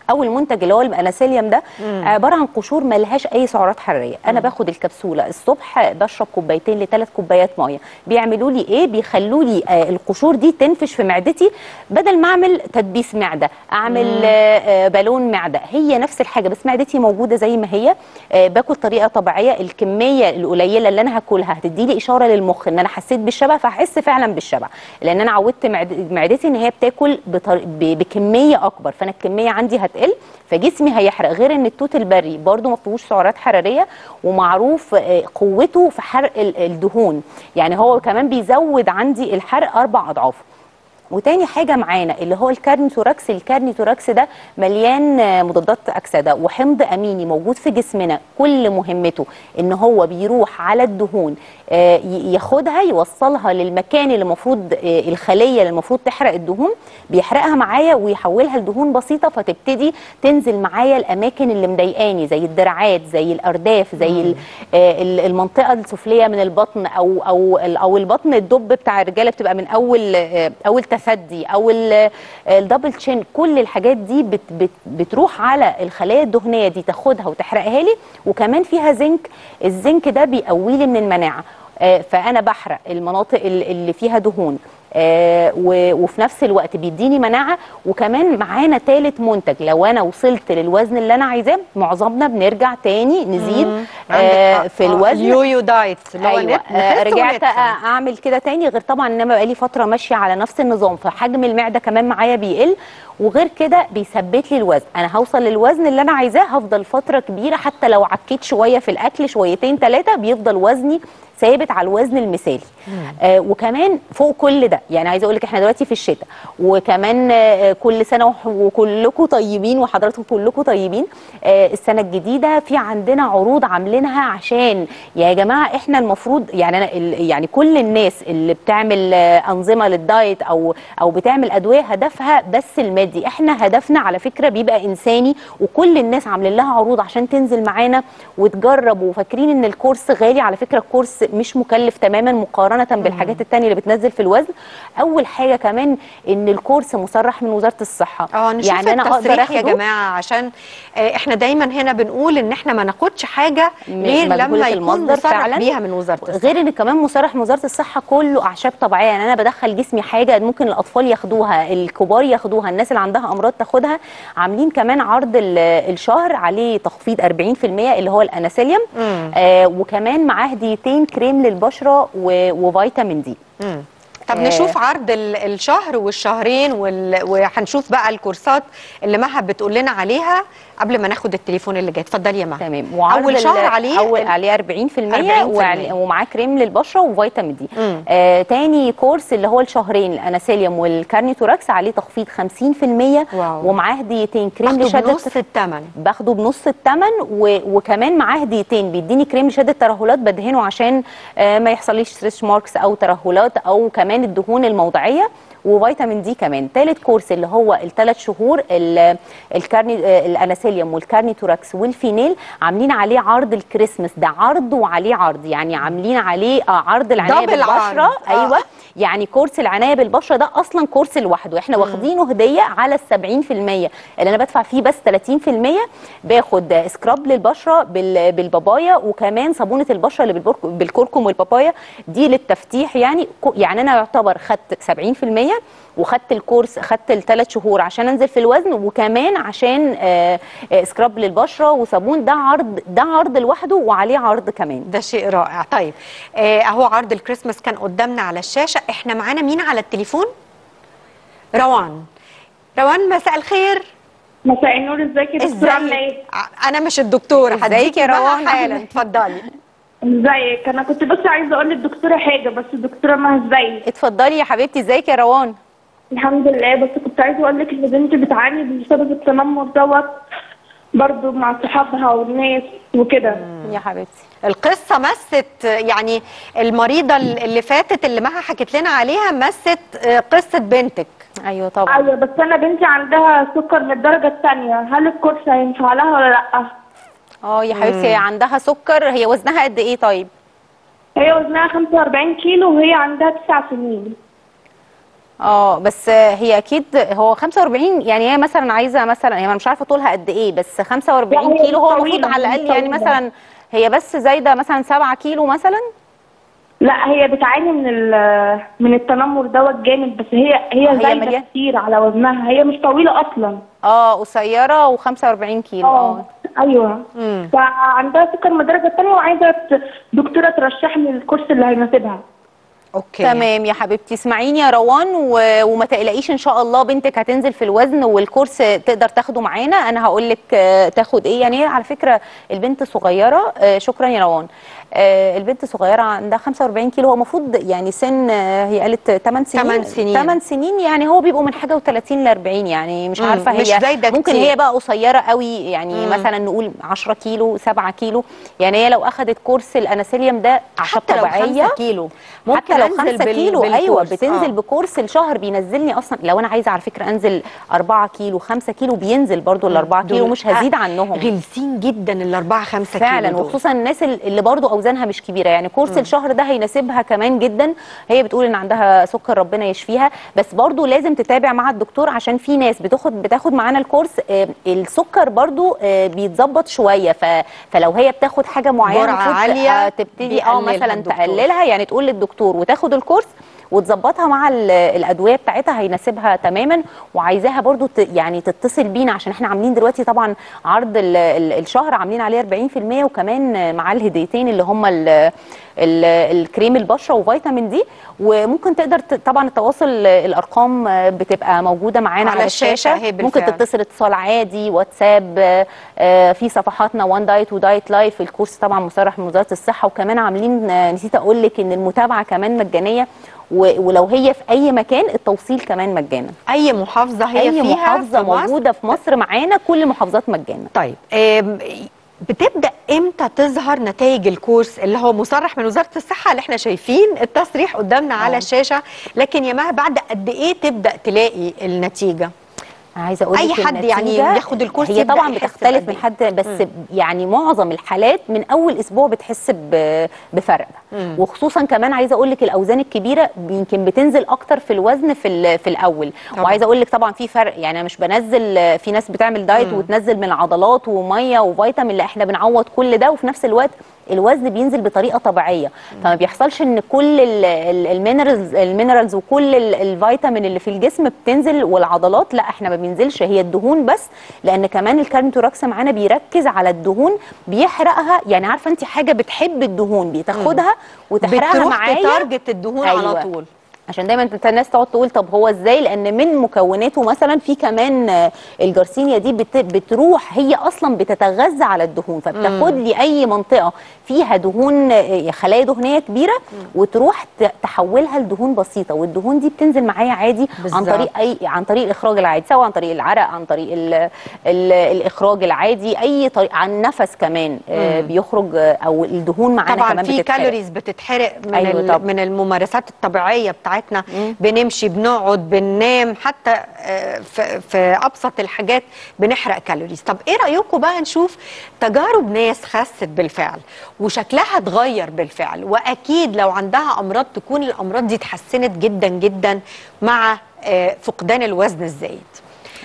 أول منتج اللي هو الاناسيليوم ده عبارة عن قشور ما لهاش أي سعرات حرارية. أنا باخد الكبسولة الصبح بشرب كوبايتين لثلاث كوبايات مية. بيعملوا لي إيه؟ بيخلوا لي آه القشور دي تنفش في معدتي بدل ما أعمل تدبيس معدة أعمل آه آه بالون معدة. هي نفس الحاجة بس معدتي موجودة زي ما هي. آه باكل طريقة طبيعية الكمية القليلة اللي أنا هاكلها هتدي لي إشارة للمخ إن أنا حسيت بالشبع فهحس فعلا بالشبع. لأن أنا عودت معد- معدتي إن هي بتاكل. بكمية أكبر فأنا الكمية عندي هتقل فجسمي هيحرق. غير إن التوت البري برضو ما فيهوش سعرات حرارية ومعروف آه، قوته في حرق ال- الدهون. يعني هو كمان بيزود عندي الحرق أربع أضعاف. وتاني حاجة معانا اللي هو الكارنيتوراكس الكارنيتوراكس ده مليان مضادات أكسدة وحمض أميني موجود في جسمنا كل مهمته إن هو بيروح على الدهون آه، ياخدها يوصلها للمكان اللي المفروض آه، الخلية اللي المفروض تحرق الدهون بيحرقها معايا ويحولها لدهون بسيطة فتبتدي تنزل معايا الأماكن اللي مضايقاني زي الدراعات زي الأرداف زي آه، ال- المنطقة السفلية من البطن أو أو ال- أو البطن الدب بتاع الرجالة بتبقى من أول آه، أول تسدي أو ال- الدبل تشين كل الحاجات دي بت بت بتروح على الخلايا الدهنية دي تاخدها وتحرقها لي وكمان فيها زنك. الزنك ده بيقوي لي من المناعة. آه، فأنا بحرق المناطق ال- اللي فيها دهون. وفي نفس الوقت بيديني مناعة وكمان معانا ثالث منتج. لو أنا وصلت للوزن اللي أنا عايزاه معظمنا بنرجع تاني نزيد آه. في آه، الوزن اليويو دايت اللي هو آه، نخس رجعت. آه، أعمل كده تاني غير طبعا إن أنا بقالي فترة ماشية على نفس النظام. فحجم المعدة كمان معايا بيقل وغير كده بيثبت لي الوزن. أنا هوصل للوزن اللي أنا عايزاه هفضل فترة كبيرة حتى لو عكيت شوية في الأكل شويتين ثلاثة بيفضل وزني ثابت على الوزن المثالي. آه وكمان فوق كل ده يعني عايزة أقول لك إحنا دلوقتي في الشتاء وكمان آه كل سنة وكلكم طيبين وحضراتكم كلكم طيبين آه السنة الجديدة في عندنا عروض عاملينها عشان يا جماعة إحنا المفروض يعني أنا يعني كل الناس اللي بتعمل آه أنظمة للدايت أو أو بتعمل أدوية هدفها بس المادي. إحنا هدفنا على فكرة بيبقى إنساني وكل الناس عاملين لها عروض عشان تنزل معانا وتجرب. وفاكرين إن الكورس غالي على فكرة الكورس مش مكلف تماما مقارنة بالحاجات التانية اللي بتنزل في الوزن. أول حاجة كمان إن الكورس مسرح من وزارة الصحة. آه نشوف يعني أنا أقدر يا جماعة عشان آه، إحنا دايما هنا بنقول إن إحنا ما ناخدش حاجة غير لما يكون مصرح فعلاً. بيها من وزارة الصحة. غير إن كمان مصرح من وزارة الصحة كله أعشاب طبيعية. يعني أنا بدخل جسمي حاجة ممكن الأطفال ياخدوها الكبار ياخدوها الناس اللي عندها أمراض تاخدها. عاملين كمان عرض ال- الشهر عليه تخفيض 40% اللي هو الأناسيليوم. آه وكمان معاه هديتين كريم للبشرة و- وفيتامين دي مم. طب آه. نشوف عرض ال- الشهر والشهرين وال... وهنشوف بقى الكورسات اللي مها بتقول لنا عليها قبل ما ناخد التليفون اللي جاي. اتفضلي يا مها تمام. أول شهر عليه أول عليه 40%, 40% وعلي- ومعاه كريم للبشرة وفيتامين دي. مم. آه تاني كورس اللي هو الشهرين الأناسيليوم والكارنيتوراكس عليه تخفيض 50% wow. ومعاه هديتين كريم لشدة بنص الثمن باخده بنص الثمن. وكمان معاه هديتين بيديني كريم لشدة ترهلات بدهنه عشان آه ما يحصليش stretch marks أو ترهلات أو كمان الدهون الموضعية. وفيتامين دي كمان. ثالث كورس اللي هو الثلاث شهور ال- الكارني الأناسيليوم والكارنيتوراكس والفينيل عاملين عليه عرض الكريسماس. ده عرض وعليه عرض. يعني عاملين عليه آه، عرض العناية. بالبشرة. آه. أيوه. يعني كورس العناية بالبشرة ده أصلا كورس لوحده. إحنا واخدينه هدية على ال 70% اللي أنا بدفع فيه بس 30% باخد scrub للبشرة بال- بالبابايا وكمان صابونة البشرة اللي بالكركم والبابايا. دي للتفتيح يعني. يعني أنا يعتبر خدت 70% وخدت الكورس خدت الثلاث شهور عشان انزل في الوزن وكمان عشان آه، آه، سكراب للبشرة وصابون ده عرض ده عرض لوحده وعليه عرض كمان. ده شيء رائع. طيب آه، اهو عرض الكريسماس كان قدامنا على الشاشة. إحنا معانا مين على التليفون؟ روان. روان مساء الخير. مساء النور ازيك يا عاملة إيه؟ أنا مش الدكتوره ازيك هديكي يا روان؟ حالا. اتفضلي. ازيك؟ أنا كنت بس عايزة أقول للدكتورة حاجة بس الدكتورة ما ازيك؟ اتفضلي يا حبيبتي ازيك يا روان الحمد لله بس كنت عايزة أقول لك ان بنتي بتعاني بسبب التنمر دوت برضه مع صحابها والناس وكده يا حبيبتي القصة مست يعني المريضة اللي فاتت اللي مها حكت لنا عليها مست آه، قصة بنتك أيوه طبعا أيوه بس أنا بنتي عندها سكر من الدرجة الثانية هل الكورس هينفع لها ولا لأ؟ آه يا حبيبتي هي عندها سكر هي وزنها قد إيه طيب؟ هي وزنها 45 كيلو وهي عندها 9 سنين. آه بس هي أكيد هو 45 يعني هي مثلا عايزة مثلا هي مش عارفة طولها قد إيه بس 45 لا، هي كيلو هو المفروض على الأقل يعني. مثلا هي بس زايدة مثلا 7 كيلو مثلا؟ لا هي بتعاني من ال- من التنمر دوت جامد بس هي هي زايدة كتير على وزنها هي مش طويلة أصلا. آه قصيرة و45 كيلو آه. أيوه. فعندها سكر من الدرجه الثانية وعايزه دكتورة ترشح لي الكورس اللي هيناسبها. Okay. تمام يا حبيبتي. اسمعيني يا روان و... وما تقلقيش إن شاء الله بنتك هتنزل في الوزن والكورس تقدر تاخده معانا. أنا هقول لك آه، تاخد إيه. يعني هي على فكرة البنت صغيرة آه، شكرا يا روان. البنت صغيرة عندها 45 كيلو هو المفروض يعني سن آه، هي قالت 8 سنين 8 سنين. 8 سنين يعني هو بيبقوا من حاجة و30 ل 40 يعني مش مم، عارفة مش هي زايدة ممكن كتير. هي بقى قصيرة قوي يعني مثلا نقول 10 كيلو 7 كيلو يعني هي لو اخذت كورس الأناسيليوم ده اعشاب حتى لو طبيعية 5 كيلو ممكن حتى لو أنزل 5 بال- كيلو أيوه بالكورس. بتنزل آه. بكورس الشهر بينزلني أصلا لو أنا عايزة على فكرة أنزل 4 كيلو 5 كيلو بينزل برضو ال 4 كيلو مش هزيد آه، عنهم غلسين جدا ال 4 5 كيلو فعلا. وخصوصا الناس ال- اللي برضو اوزانها مش كبيرة. يعني كورس الشهر ده هيناسبها كمان جدا. هي بتقول إن عندها سكر ربنا يشفيها. بس برضو لازم تتابع مع الدكتور عشان في ناس بتاخد بتاخد معانا الكورس. آه، السكر برضو آه، بيتظبط شوية. ف- فلو هي بتاخد حاجة معينة المفروض، عالية آه، تبتدي آه مثلا الدكتور. تقللها. يعني تقول للدكتور وتاخد الكورس وتظبطها مع ال- الأدوية بتاعتها هيناسبها تماما وعايزاها ت- يعني تتصل بينا عشان إحنا عاملين دلوقتي طبعا عرض ال- ال- الشهر عاملين عليه 40% وكمان معاه الهديتين اللي هم الكريم البشرة وفيتامين دي وممكن تقدر طبعا التواصل الأرقام بتبقى موجودة معانا على على, الشاشة الشاشة. ممكن. تتصل اتصال عادي واتساب آه، في صفحاتنا One Diet و Diet Life الكورس طبعا مصرح من وزارة الصحة. وكمان عاملين آه، نسيت أقول لك إن المتابعة كمان مجانية ولو هي في أي مكان التوصيل كمان مجانا. أي محافظة هي أي فيها محافظة في؟ موجودة في مصر معانا كل محافظات مجانا. طيب بتبدأ إمتى تظهر نتائج الكورس اللي هو مصرح من وزارة الصحة اللي إحنا شايفين التصريح قدامنا على آه. الشاشة لكن يا مها بعد قد إيه تبدأ تلاقي النتيجة عايزة أقول لك حد يعني ياخد الكورس هي طبعا بتختلف من إيه؟ حد بس يعني معظم الحالات من أول أسبوع بتحس بفرق مم. وخصوصا كمان عايزة أقول لك الأوزان الكبيرة يمكن بتنزل أكتر في الوزن في في الأول طبعاً. وعايزة أقول لك طبعا في فرق يعني أنا مش بنزل في ناس بتعمل diet مم. وتنزل من العضلات ومية وفيتامين لا إحنا بنعوض كل ده وفي نفس الوقت الوزن بينزل بطريقة طبيعية فما بيحصلش إن كل ال- ال- ال minerals ال minerals وكل ال- الفيتامين اللي في الجسم بتنزل والعضلات لا إحنا ما بينزلش هي الدهون بس لأن كمان الكارنيتوراكس معانا بيركز على الدهون بيحرقها يعني عارفة انت حاجة بتحب الدهون بتاخدها وتحرقها بتروح معايا ت target الدهون على أيوة. طول عشان دايما الناس تقعد تقول طب هو إزاي لأن من مكوناته مثلا في كمان آه، الجارسينيا دي بت بتروح هي أصلا بتتغذى على الدهون فبتاخد لي أي منطقة فيها دهون آه، خلايا دهنيه كبيرة وتروح تحولها لدهون بسيطة والدهون دي بتنزل معايا عادي عن بالظبط. طريق أي عن طريق الإخراج العادي سواء عن طريق العرق عن طريق ال ال الإخراج العادي أي طريق عن النفس كمان آه،. بيخرج أو الدهون معانا طبعا كمان في بتتحرق. calories بتتحرق من أيوة طبعاً. من الممارسات الطبيعية بتاعتنا مم. بنمشي بنقعد بننام حتى آه، في, أبسط الحاجات بنحرق calories طب إيه رايكم بقى نشوف تجارب ناس خست بالفعل وشكلها اتغير بالفعل وأكيد لو عندها أمراض تكون الأمراض دي اتحسنت جدا جدا مع آه، فقدان الوزن الزايد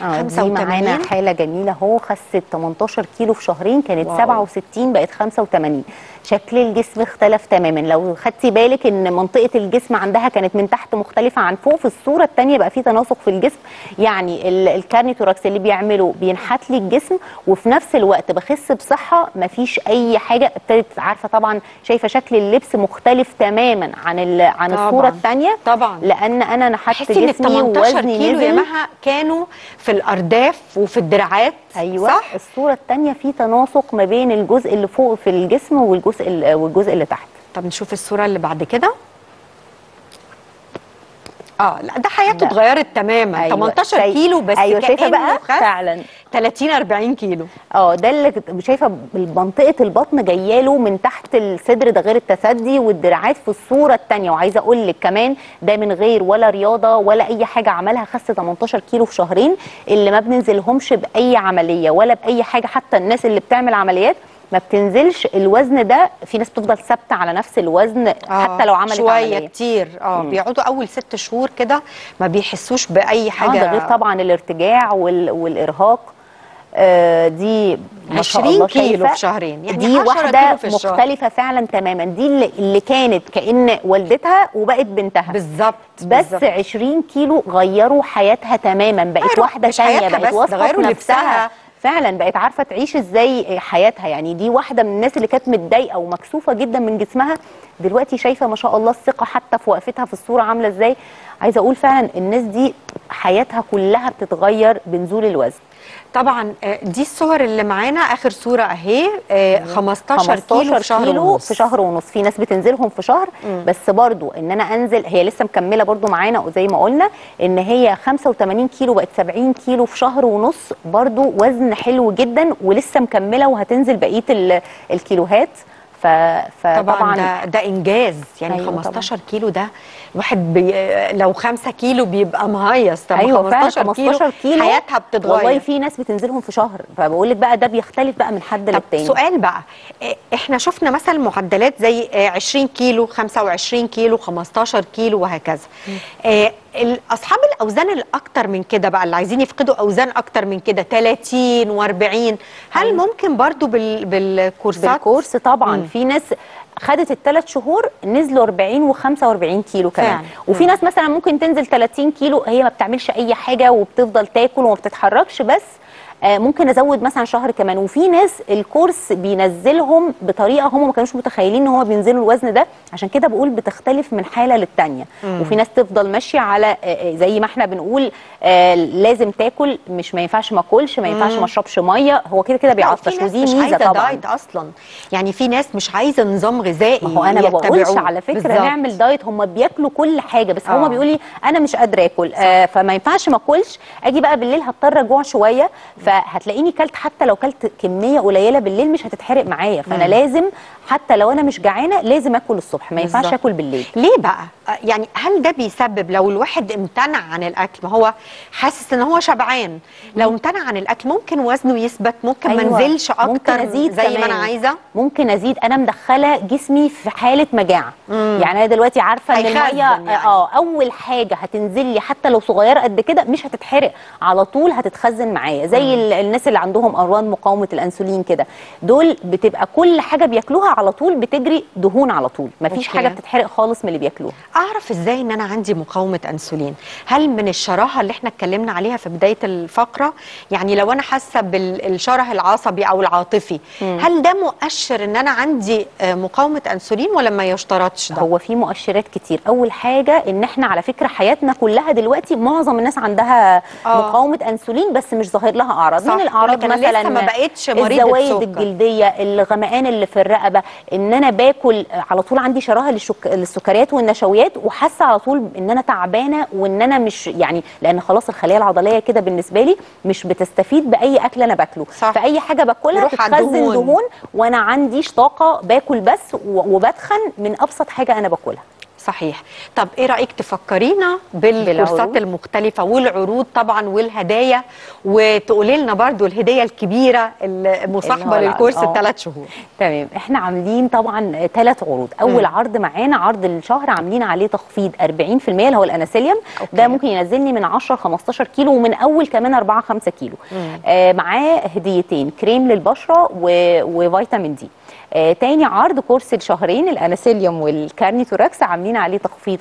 آه دي 85 معانا حالة جميلة أهو خست 18 كيلو في شهرين كانت wow. 67 بقت 85 شكل الجسم اختلف تماما. لو خدتي بالك إن منطقة الجسم عندها كانت من تحت مختلفة عن فوق في الصورة الثانية بقى في تناسق في الجسم. يعني ال- الكارنيتوراكس اللي بيعمله بينحت لي الجسم وفي نفس الوقت بخس بصحة مفيش أي حاجة. ابتدت عارفة طبعا شايفة شكل اللبس مختلف تماما عن عن طبعاً. الصورة الثانية طبعا. لأن أنا نحت جسمي 18 ووزني كيلو يا مها كانوا في الأرداف وفي الدراعات أيوه صح؟ الصورة الثانية في تناسق ما بين الجزء اللي فوق في الجسم والجزء ال- والجزء اللي تحت. طب نشوف الصورة اللي بعد كده. آه لا ده حياته. اتغيرت تماما. أيوة. 18 شايف- كيلو بس أيوه شايفة بقى؟ فعلا. 30 40 كيلو. آه ده اللي شايفة منطقة البطن جاية له من تحت الصدر ده غير التثدي والدراعات في الصورة الثانية وعايزة أقول لك كمان ده من غير ولا رياضة ولا أي حاجة عملها. خس 18 كيلو في شهرين اللي ما بننزلهمش بأي عملية ولا بأي حاجة. حتى الناس اللي بتعمل عمليات ما بتنزلش الوزن ده في ناس بتفضل ثابتة على نفس الوزن حتى لو عملت شوية عملية. كتير. آه مم. بيقعدوا أول ست شهور كده ما بيحسوش بأي حاجة. آه ده غير طبعا الارتجاع وال... والإرهاق. آه دي ما شاء 20 الله كيلو في شهرين. يعني دي 10 واحدة في الشهر. مختلفة فعلا تماما. دي اللي, كانت كأن والدتها وبقت بنتها. بالظبط بس بالظبط. 20 كيلو غيروا حياتها تماما. بقت واحدة ثانية بقت واثقة في. نفسها. فعلا بقت عارفة تعيش إزاي حياتها. يعني دي واحدة من الناس اللي كانت متضايقة ومكسوفة جدا من جسمها. دلوقتي شايفة ما شاء الله الثقة حتى في وقفتها في الصورة عاملة إزاي. عايزة أقول فعلا الناس دي حياتها كلها بتتغير بنزول الوزن. طبعا آه، دي الصور اللي معانا آخر صورة أهي آه، 15 كيلو في شهر كيلو ونص. في شهر ونص. في ناس بتنزلهم في شهر مم. بس برضو إن أنا أنزل هي لسه مكملة برضو معانا وزي ما قلنا إن هي 85 كيلو بقت 70 كيلو في شهر ونص برضو وزن حلو جدا ولسه مكملة وهتنزل بقية ال- الكيلوهات. ف... طبعا فطبعا ده ده إنجاز. يعني أيوة أيوة 15 كيلو ده الواحد بي لو 5 كيلو بيبقى مهيص طب فعلا 15 15 كيلو حياتها بتتغير. والله في ناس بتنزلهم في شهر فبقول لك بقى ده بيختلف بقى من حد طب للتاني. سؤال بقى إحنا شفنا مثلا معدلات زي آه، 20 كيلو 25 كيلو 15 كيلو وهكذا. آه، أصحاب الأوزان الأكتر من كده بقى اللي عايزين يفقدوا أوزان أكتر من كده 30 و40 هل أيوة. ممكن برضو بال بالكورسات؟ بالكورس طبعا. مم. في ناس خدت الثلاث شهور نزلوا 40 و45 كيلو كمان فعلا. وفي ناس مثلا ممكن تنزل 30 كيلو هي ما بتعملش أي حاجة وبتفضل تاكل وما بتتحركش بس ممكن أزود مثلا شهر كمان. وفي ناس الكورس بينزلهم بطريقة هم ما كانوش متخيلين إن هو بينزلوا الوزن ده. عشان كده بقول بتختلف من حالة للتانية. وفي ناس تفضل ماشية على آه، آه، زي ما إحنا بنقول آه، لازم تاكل. مش ما ينفعش ما أكلش ما ينفعش ما أشربش مية. هو كده كده بيعطش. ودي ميزة عايزة طبعا. دايت أصلا. يعني في ناس مش عايزة نظام غذائي ما هو أنا ما بقولش. على فكرة بالظبط. نعمل دايت. هم بياكلوا كل حاجة. بس آه. هم بيقولوا لي أنا مش قادرة آكل. آه فما ينفعش ما أكلش. أجي بقى بالليل هضطر أجوع شوية. فهتلاقيني كلت حتى لو كلت كمية قليلة بالليل مش هتتحرق معايا فأنا مم. لازم حتى لو أنا مش جعانة لازم آكل الصبح ما ينفعش. آكل بالليل ليه بقى آه، يعني هل ده بيسبب لو الواحد امتنع عن الأكل ما هو حاسس إن هو شبعان لو امتنع عن الأكل ممكن وزنه يثبت ممكن ما أيوة. ممكن أكتر أزيد زي ما أنا. عايزة ممكن أزيد أنا مدخلة جسمي في حالة مجاعة مم. يعني أنا دلوقتي عارفة إن المية يعني. آه أول حاجة هتنزل لي حتى لو صغيرة قد كده مش هتتحرق على طول هتتخزن معايا زي الناس اللي عندهم امراض مقاومة الأنسولين كده دول بتبقى كل حاجة بياكلوها على طول بتجري دهون على طول مفيش أوكي. حاجة بتتحرق خالص من اللي بياكلوها. أعرف إزاي إن أنا عندي مقاومة أنسولين؟ هل من الشراهة اللي إحنا اتكلمنا عليها في بداية الفقرة؟ يعني لو أنا حاسة بالشره العصبي أو العاطفي هل ده مؤشر إن أنا عندي آه، مقاومة أنسولين ولا ما يشترطش ده؟ هو في مؤشرات كتير. أول حاجة إن إحنا على فكرة حياتنا كلها دلوقتي معظم الناس عندها آه. مقاومة أنسولين بس مش ظاهر لها اعراض صح. من الاعراض مثلا ما بقتش مريضة الزوايد. الجلدية الغمقان اللي في الرقبة إن أنا باكل على طول عندي شراهة للشك... للسكريات والنشويات وحاسة على طول إن أنا تعبانة وإن أنا مش يعني لأن خلاص الخلية العضلية كده بالنسبة لي مش بتستفيد بأي أكل أنا باكله صح. فأي حاجة باكلها الدهون. دهون وأنا عنديش طاقه باكل بس وبتخن من أبسط حاجة أنا باكلها صحيح. طب إيه رأيك تفكرينا بالكورسات؟ المختلفة والعروض طبعا والهدايا؟ وتقولي لنا برضو الهديه الكبيرة المصاحبة للكورس. آه. الثلاث شهور. تمام. إحنا عاملين طبعا ثلاث عروض. أول عرض معانا عرض الشهر عاملين عليه تخفيض 40% اللي هو الأناسيليوم. ده ممكن ينزلني من 10 ل 15 كيلو ومن أول كمان 4 5 كيلو. آه معاه هديتين كريم للبشرة و- وفيتامين D. تاني عرض course الشهرين الأناسيليوم والكارنيتوراكس عاملين عليه تخفيض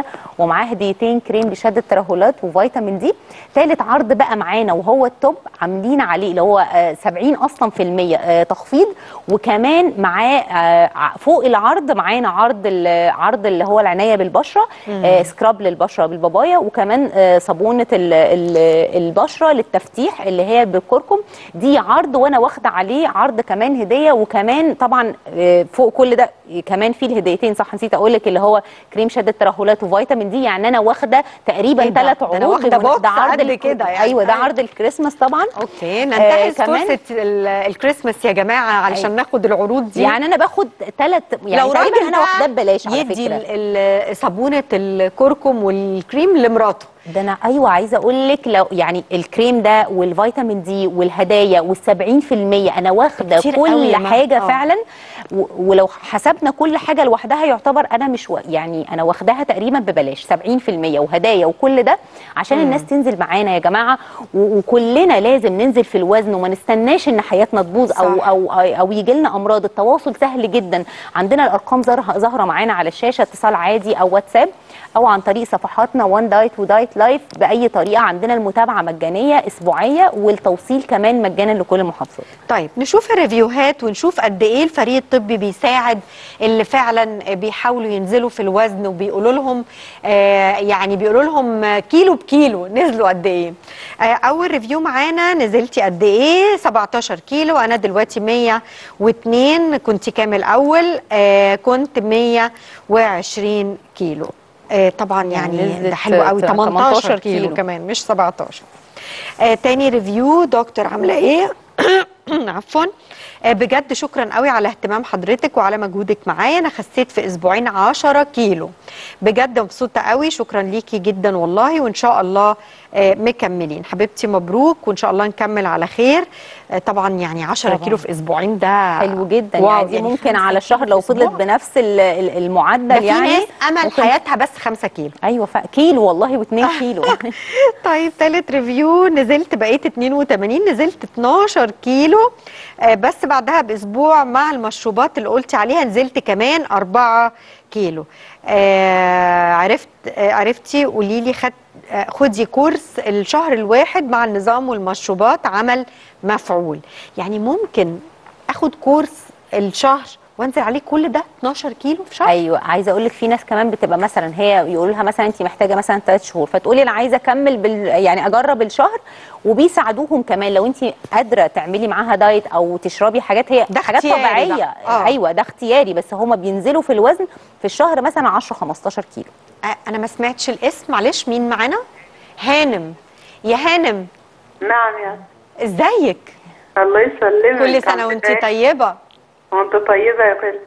50% ومعاه هديتين كريم لشد الترهلات وفيتامين D. تالت عرض بقى معانا وهو التوب عاملين عليه اللي هو آه 70 أصلا في المية آه تخفيض. وكمان معاه آه فوق العرض معانا عرض ال- عرض اللي هو العناية بالبشرة آه scrub للبشرة بالبابايا وكمان آه صابونة ال- ال- البشرة للتفتيح اللي هي بالكركم دي عرض وأنا واخدة عليه عرض كمان هدية وكمان طبعا آه فوق كل ده كمان في الهديتين صح نسيت أقول لك اللي هو كريم شد الترهلات وفيتامين D يعني أنا واخدة تقريبا إيه ده؟ ثلاث ده عروض بمن- box ده عرض كده يعني. أيوه ده أيوة. عرض الكريسماس طبعا okay ننتهز كمان- فرصه ال- الكريسماس يا جماعة علشان أيوة. ناخد العروض دي يعني أنا باخد ثلاث يعني لو تقريبا راجل أنا واخداه ببلاش على يدي فكرة ال- صابونة الكركم والكريم لمراته ده أنا أيوه عايزه أقول لك لو يعني الكريم ده والفيتامين دي والهدايا وال70% أنا واخده كل. حاجة آه. فعلا ولو حسبنا كل حاجة لوحدها يعتبر أنا مش و... يعني أنا واخداها تقريبا ببلاش 70% وهدايا وكل ده عشان الناس تنزل معانا يا جماعة و... وكلنا لازم ننزل في الوزن وما نستناش إن حياتنا تبوظ أو. أو أو يجي لنا أمراض التواصل سهل جدا عندنا الأرقام ظاهرة معانا على الشاشة اتصال عادي أو واتساب أو عن طريق صفحاتنا وان دايت ودايت لايف بأي طريقة عندنا المتابعة مجانية أسبوعية والتوصيل كمان مجانا لكل المحافظات. طيب نشوف ال reviews ونشوف قد إيه الفريق الطبي بيساعد اللي فعلا بيحاولوا ينزلوا في الوزن وبيقولوا لهم آه يعني بيقولوا لهم كيلو بكيلو نزلوا قد إيه. آه أول review معانا نزلتي قد إيه؟ 17 كيلو أنا دلوقتي 102 كنت كام الأول آه كنت 120 كيلو. آه طبعا يعني, يعني ده حلو قوي 18 18 كيلو, كيلو. كمان مش 17 آه تاني ريفيو دكتور عاملة إيه؟ عفوا. آه بجد شكرا قوي على اهتمام حضرتك وعلى مجهودك معايا. أنا خسيت في أسبوعين 10 كيلو. بجد مبسوطة قوي. شكرا ليكي جدا والله وإن شاء الله مكملين. حبيبتي مبروك وإن شاء الله نكمل على خير. آه طبعا يعني 10 طبعاً. كيلو في أسبوعين ده حلو جدا. يعني دي ممكن خمسة على الشهر كيلو لو فضلت. بنفس ال- ال- المعدل ده في يعني. ناس أمل ممكن- حياتها بس 5 كيلو. أيوه. كيلو والله و2 كيلو. طيب تالت ريفيو. نزلت بقيت 82 نزلت 12 كيلو. آه بس بعدها بأسبوع مع المشروبات اللي قلتي عليها نزلت كمان 4 كيلو. آه عرفت آه عرفتي قولي لي خد آه خدي كورس الشهر الواحد مع النظام والمشروبات عمل مفعول. يعني ممكن أخد كورس الشهر وانزل عليه كل ده 12 كيلو في شهر؟ أيوه عايزة أقول لك في ناس كمان بتبقى مثلا هي يقولوا لها مثلا انت محتاجة مثلا 3 شهور فتقولي أنا عايزة أكمل بال يعني أجرب الشهر وبيساعدوهم كمان. لو انت قادرة تعملي معاها دايت أو تشربي حاجات هي ده حاجات اختياري ده. طبيعية. آه. أيوه ده اختياري بس هم بينزلوا في الوزن في الشهر مثلا 10 15 كيلو. أنا ما سمعتش الاسم معلش مين معانا؟ هانم. يا هانم. نعم يا. إزيك؟ الله يسلمك. كل سنة وانت طيبة. وانت طيبة يا كل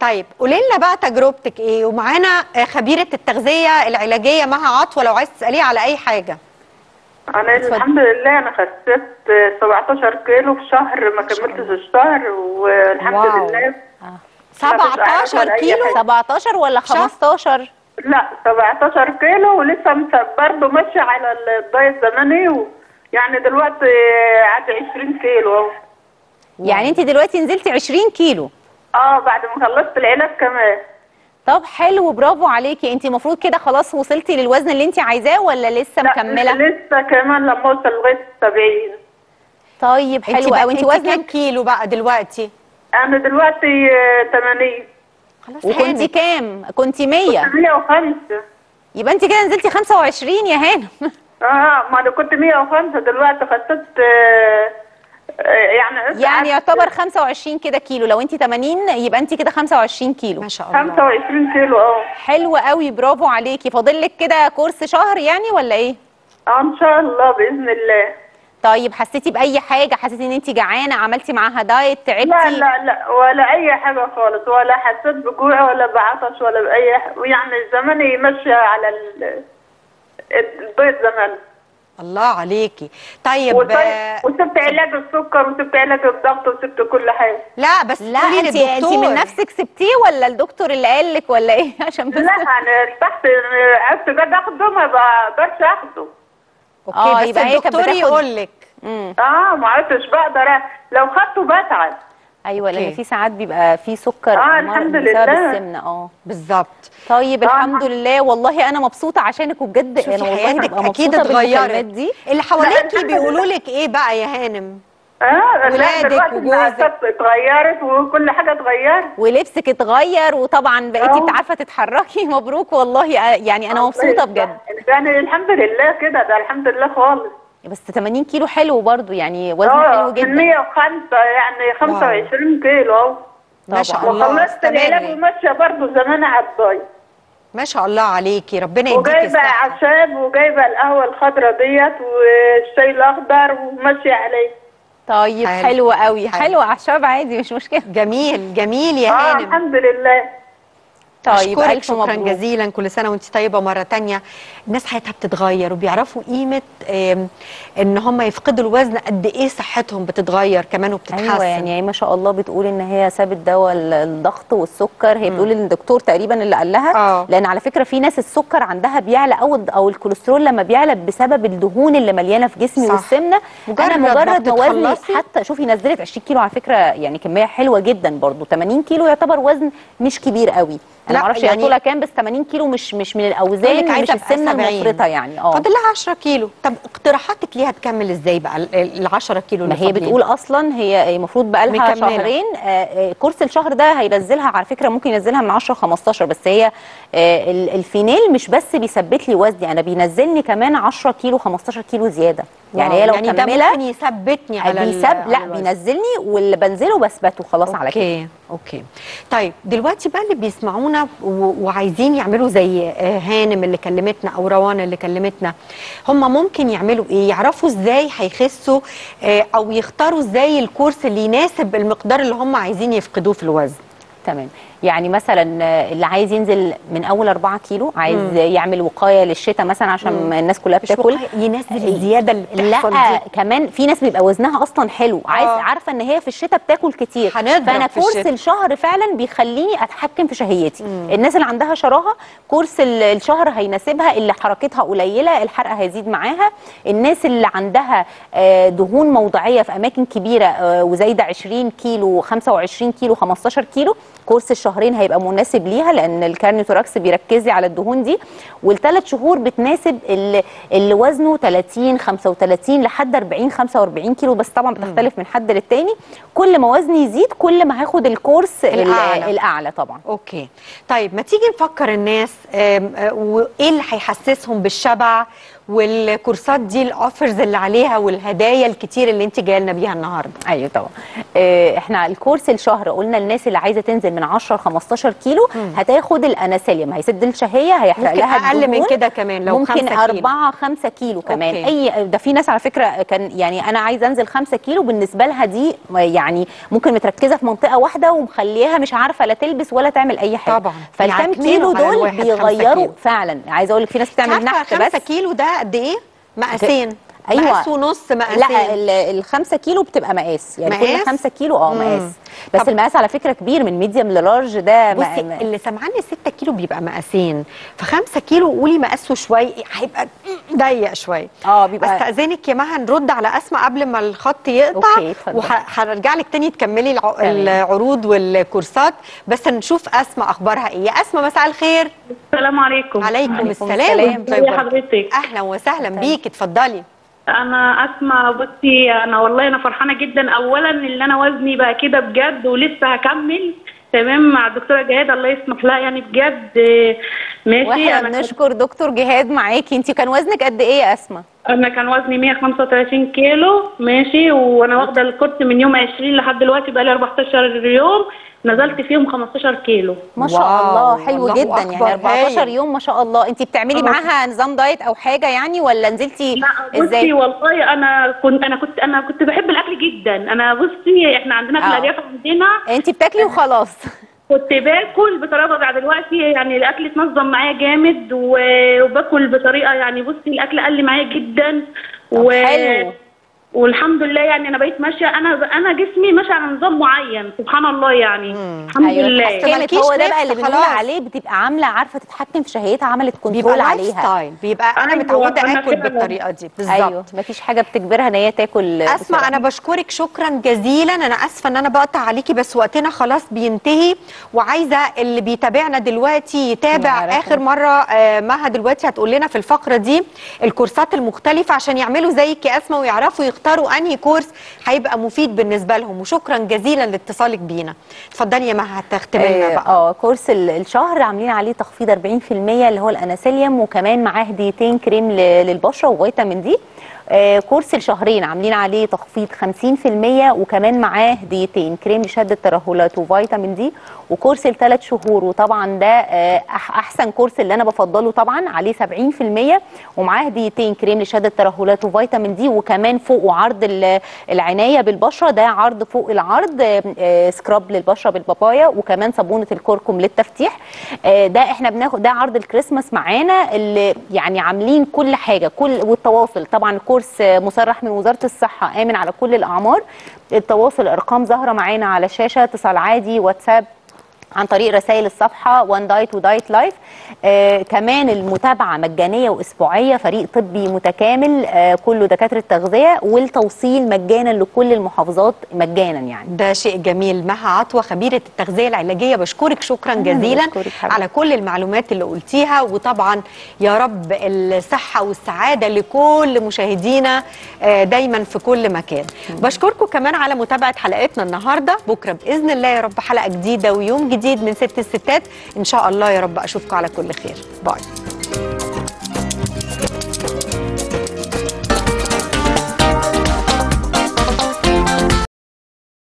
طيب قولي لنا بقى تجربتك إيه؟ ومعانا آه، خبيرة التغذية العلاجية مها عطوة لو عايز تساليه على أي حاجة. أنا الحمد لله أنا خسيت 17 كيلو في شهر ما كملتش الشهر والحمد واو. لله. 17 ولا أي كيلو؟ حاجة. 17 ولا 15 لا 17 كيلو ولسه برضه ماشية على الدايت زماني و... يعني دلوقتي عندي 20 كيلو أهو. يعني انت دلوقتي نزلتي 20 كيلو. آه بعد ما خلصت العلاج كمان. طب حلو برافو عليكي. انت المفروض كده خلاص وصلتي للوزن اللي انت عايزاه ولا لسه لا مكملة؟ لسه كمان لما اوصل لغاية 70 طيب حلو قوي. انت كام وزنك؟ كيلو بقى دلوقتي؟ أنا دلوقتي آه، 80 خلاص وكنتي. كام؟ كنتي 100 105 يبقى انت كده نزلتي 25 يا هانم. آه ما أنا كنت 105 دلوقتي آه، آه، يعني يعني يعتبر 25 كده كيلو. لو انت 80 يبقى انت كده 25 كيلو. ما شاء الله. 25 كيلو آه. حلو قوي. برافو عليكي. فاضل لك كده كورس شهر يعني ولا إيه؟ آه إن شاء الله بإذن الله. طيب حسيتي بأي حاجة؟ حسيتي إن انت جعانة؟ عملتي معاها دايت؟ تعبتي؟ لا لا لا ولا أي حاجة خالص ولا حسيت بجوع ولا بعطش ولا بأي حاجة يعني زماني ماشيه على ال- البيت زمان. الله عليكي. طيب وسبت آه، وسبت علاج السكر وسبت علاج الضغط وسبت كل حاجة. لا بس لا انت انت من. نفسك سبتيه ولا الدكتور اللي قال لك ولا إيه؟ عشان بس لا أنا ارتحت عرفت قد اخده ما بقدرش أخده. أوكي آه، بس يبقى الدكتور يقول لك. آه ما عرفتش بقدر لو خدته بتعب. أيوه لأن. في ساعات بيبقى في سكر مر- الحمد بسبب لله. السمنة آه بالظبط طيب آه. الحمد لله والله أنا مبسوطة عشانك وبجد أنا والله ببقى أكيد مبسوطة اتغيرت دي اللي حواليكي بيقولوا. لك إيه بقى يا هانم آه لا ولادك وجوزك. اتغيرت وكل حاجة اتغيرت ولبسك اتغير وطبعا بقيتي آه. بتعرفي تتحركي مبروك والله يعني أنا مبسوطة بجد يعني الحمد لله كده ده الحمد لله خالص بس 80 كيلو حلو برضو يعني وزن آه حلو من جدا 105 يعني 25 كيلو. اهو ما شاء. الله. وخلصت العلاج وماشيه برضه زمان على الدايت ما شاء الله عليكي. ربنا يديكي وجايبة أعشاب وجايبة القهوة الخضراء ديت والشاي الأخضر وماشيه عليه. طيب حلو. حلو قوي. حلو. أعشاب عادي مش مشكلة. جميل جميل يا آه هانم. الحمد لله. طيب ألف شكرا مبروك. جزيلا. كل سنة وأنت طيبة مره تانية. الناس حياتها بتتغير وبيعرفوا قيمة آم، إن هم يفقدوا الوزن قد إيه صحتهم بتتغير كمان وبتتحسن. أيوه يعني هي ما شاء الله بتقول إن هي سابت دواء ال- الضغط والسكر. هي بتقول إن الدكتور تقريبا اللي قال لها آه. لأن على فكرة في ناس السكر عندها بيعلى أو أو الكوليسترول لما بيعلى بسبب الدهون اللي مليانة في جسمي صح. والسمنة. مجرد أنا مجرد ما وزني. حتى شوفي نزلت 20 كيلو على فكرة يعني كمية حلوة جدا برضو. 80 كيلو يعتبر وزن مش كبير قوي. أنا ما أعرفش يعني- يعني طولها كام؟ بس 80 كيلو مش مش من الأوزان مش السمنة 70. المفرطة يعني. آه. فاضل لها 10 كيلو. طب اقتراحاتك ليها تكمل إزاي بقى؟ ال 10 كيلو ما اللي هي فاضلين؟ بتقول أصلا هي المفروض بقى لها. شهرين. آه، آه، كورس الشهر ده هينزلها على فكرة ممكن ينزلها من 10 15 بس هي آه، ال- الفينيل مش بس بيثبت لي وزني أنا بينزلني كمان 10 كيلو 15 كيلو زيادة. يعني هي لو يعني ده ممكن يثبتني على بيسب على لا. بينزلني واللي بنزله بثبته خلاص على كده. أوكي أوكي. طيب دلوقتي بقى اللي بيسمعونا و- وعايزين يعملوا زي آه، هانم اللي كلمتنا أو روان اللي كلمتنا. هم ممكن يعملوا إيه؟ يعرفوا إزاي هيخسوا آه، أو يختاروا إزاي ال course اللي يناسب المقدار اللي هم عايزين يفقدوه في الوزن. تمام. يعني مثلا آه، اللي عايز ينزل من أول 4 كيلو عايز مم. يعمل وقاية للشتاء مثلا عشان مم. الناس كلها بتاكل ينزل الزيادة اللي بتحصل لا دي كمان في ناس بيبقى وزنها أصلا حلو عايز آه. عارفة إن هي في الشتاء بتاكل كتير فأنا course. الشهر فعلا بيخليني أتحكم في شهيتي الناس اللي عندها شراهة course ال- الشهر هيناسبها اللي حركتها قليلة الحرق هيزيد معاها الناس اللي عندها آه، دهون موضعية في أماكن كبيرة آه، وزايدة 20 كيلو 25 كيلو 15 كيلو course الشهرين هيبقى مناسب ليها لأن الكارنيوتوراكس بيركز لي على الدهون دي والثلاث شهور بتناسب اللي, اللي وزنه 30 35 لحد 40 45 كيلو بس طبعا بتختلف من حد للتاني. كل ما وزني يزيد كل ما هاخد ال course ال- الأعلى. الأعلى طبعا. okay. طيب ما تيجي نفكر الناس آه، وإيه اللي هيحسسهم بالشبع؟ والكورسات دي ال offers اللي عليها والهدايا الكتير اللي انت جاية لنا بيها النهارده. أيوه طبعا. آه، إحنا ال course الشهر قلنا الناس اللي عايزة تنزل من 10 ل 15 كيلو هتاخد الاناسيليوم هيسد الشهية هيحرق ممكن لها أقل من. كده كمان لو ممكن 5 كيلو. 4 5 كيلو كمان. okay. أي ده في ناس على فكرة كان يعني أنا عايزة أنزل 5 كيلو بالنسبة لها دي يعني ممكن متركزة في منطقة واحدة ومخليها مش عارفة لا تلبس ولا تعمل أي حاجة. طبعا. فالكام يعكننوا كيلو دول بيغيروا. فعلا. عايزة أقول لك في ناس بتعمل نحت 5 بس. كيلو ده قد إيه؟ مقاسين أيوة. مقاس ونص مقاسين لا ال- الخمسة كيلو بتبقى مقاس. يعني مقاس؟ كل خمسة كيلو آه. مقاس. بس طب- المقاس على فكرة كبير من medium ل large ده بصي اللي سمعاني 6 كيلو بيبقى مقاسين. ف 5 كيلو قولي مقاسه شوية هيبقى ضيق شوية آه بيبقى أستأذنك يا مها نرد على أسماء قبل ما الخط يقطع. وهرجع لك تاني تكملي الع... العروض والكورسات. بس نشوف أسماء أخبارها إيه. يا أسماء مساء الخير. السلام عليكم. عليكم, عليكم السلام, السلام. طيب. ازي حضرتك؟ أهلا وسهلا بيك اتفضلي. أنا أسمع بصي أنا والله أنا فرحانة جدا. اولا إن أنا وزني بقى كده بجد ولسه هكمل. تمام مع الدكتورة جهاد الله يسمح لها يعني بجد. ماشي وإحنا أنا بنشكر دكتور جهاد معاكي. انت كان وزنك قد إيه يا أسماء؟ أنا كان وزني 135 كيلو. ماشي وأنا واخدة الكورس من يوم 20 لحد دلوقتي بقى لي 14 يوم. نزلت فيهم 15 كيلو ما شاء الله حلو الله جدا أكبر، يعني 14 هايل. يوم ما شاء الله انت بتعملي. معاها نظام دايت أو حاجة يعني ولا نزلتي لا بصي والله أنا كنت أنا كنت أنا كنت بحب الأكل جدا أنا بصي إحنا عندنا في آه. الأرياف عندنا انت بتاكلي وخلاص كنت باكل بطريقة بقى دلوقتي يعني الأكل اتنظم معايا جامد و- وباكل بطريقة يعني بصي الأكل قل معايا جدا طب حلو. والحمد لله يعني أنا بقيت ماشية. أنا أنا جسمي ماشي على نظام معين سبحان الله يعني. الحمد أيوه. لله. مالكيش هو ده بقى اللي بنقول خلاص. عليه بتبقى عاملة عارفة تتحكم في شهيتها عملت control عليها. style بيبقى أنا أيوة، متعودة أنا آكل. بالطريقة دي. بالظبط. أيوه مفيش حاجة بتجبرها إن هي تاكل أسمع بسرعة. أنا بشكرك. شكرا جزيلا. أنا آسفة إن أنا بقطع عليكي بس وقتنا خلاص بينتهي. وعايزة اللي بيتابعنا دلوقتي يتابع. آخر مرة آه، مها دلوقتي هتقول لنا في الفقرة دي الكورسات المختلفة عشان يعملوا زيك يا أسماء ويعرفوا يختاروا أنهي كورس هيبقى مفيد بالنسبة لهم. وشكرا جزيلا لاتصالك بينا. اتفضلي يا مها هتختمي لنا آه بقى. آه، كورس ال- الشهر عاملين عليه تخفيض 40% اللي هو الأناسيليوم وكمان معاه هديتين كريم للبشرة وفيتامين دي. آه، كورس الشهرين عاملين عليه تخفيض 50% وكمان معاه هديتين كريم لشد الترهلات وفيتامين دي وكورس الثلاث شهور وطبعا ده آه، أحسن كورس اللي أنا بفضله طبعا عليه 70% ومعاه هديتين كريم لشد الترهلات وفيتامين D وكمان فوقه عرض ال- العناية بالبشرة ده عرض فوق العرض آه، آه، scrub للبشرة بالبابايا وكمان صابونة الكركم للتفتيح آه، ده إحنا بناخد ده عرض الكريسماس معانا اللي يعني عاملين كل حاجة كل والتواصل طبعا course مصرح من وزارة الصحة آمن على كل الأعمار. التواصل أرقام ظاهرة معانا على الشاشه اتصال عادي واتساب عن طريق رسائل الصفحة وان دايت ودايت لايف آه كمان المتابعة مجانية وأسبوعية فريق طبي متكامل آه كله دكاترة تغذية والتوصيل مجانا لكل المحافظات مجانا يعني. ده شيء جميل. مها عطوة خبيرة التغذية العلاجية. بشكرك شكرا جزيلا بشكرك. على كل المعلومات اللي قلتيها. وطبعا يا رب الصحة والسعادة لكل مشاهدينا آه، دايما في كل مكان. بشكركم كمان على متابعة حلقتنا النهاردة. بكرة بإذن الله يا رب حلقة جديدة ويوم جديد. جديد من ست الستات. إن شاء الله يا رب أشوفكم على كل خير. باي.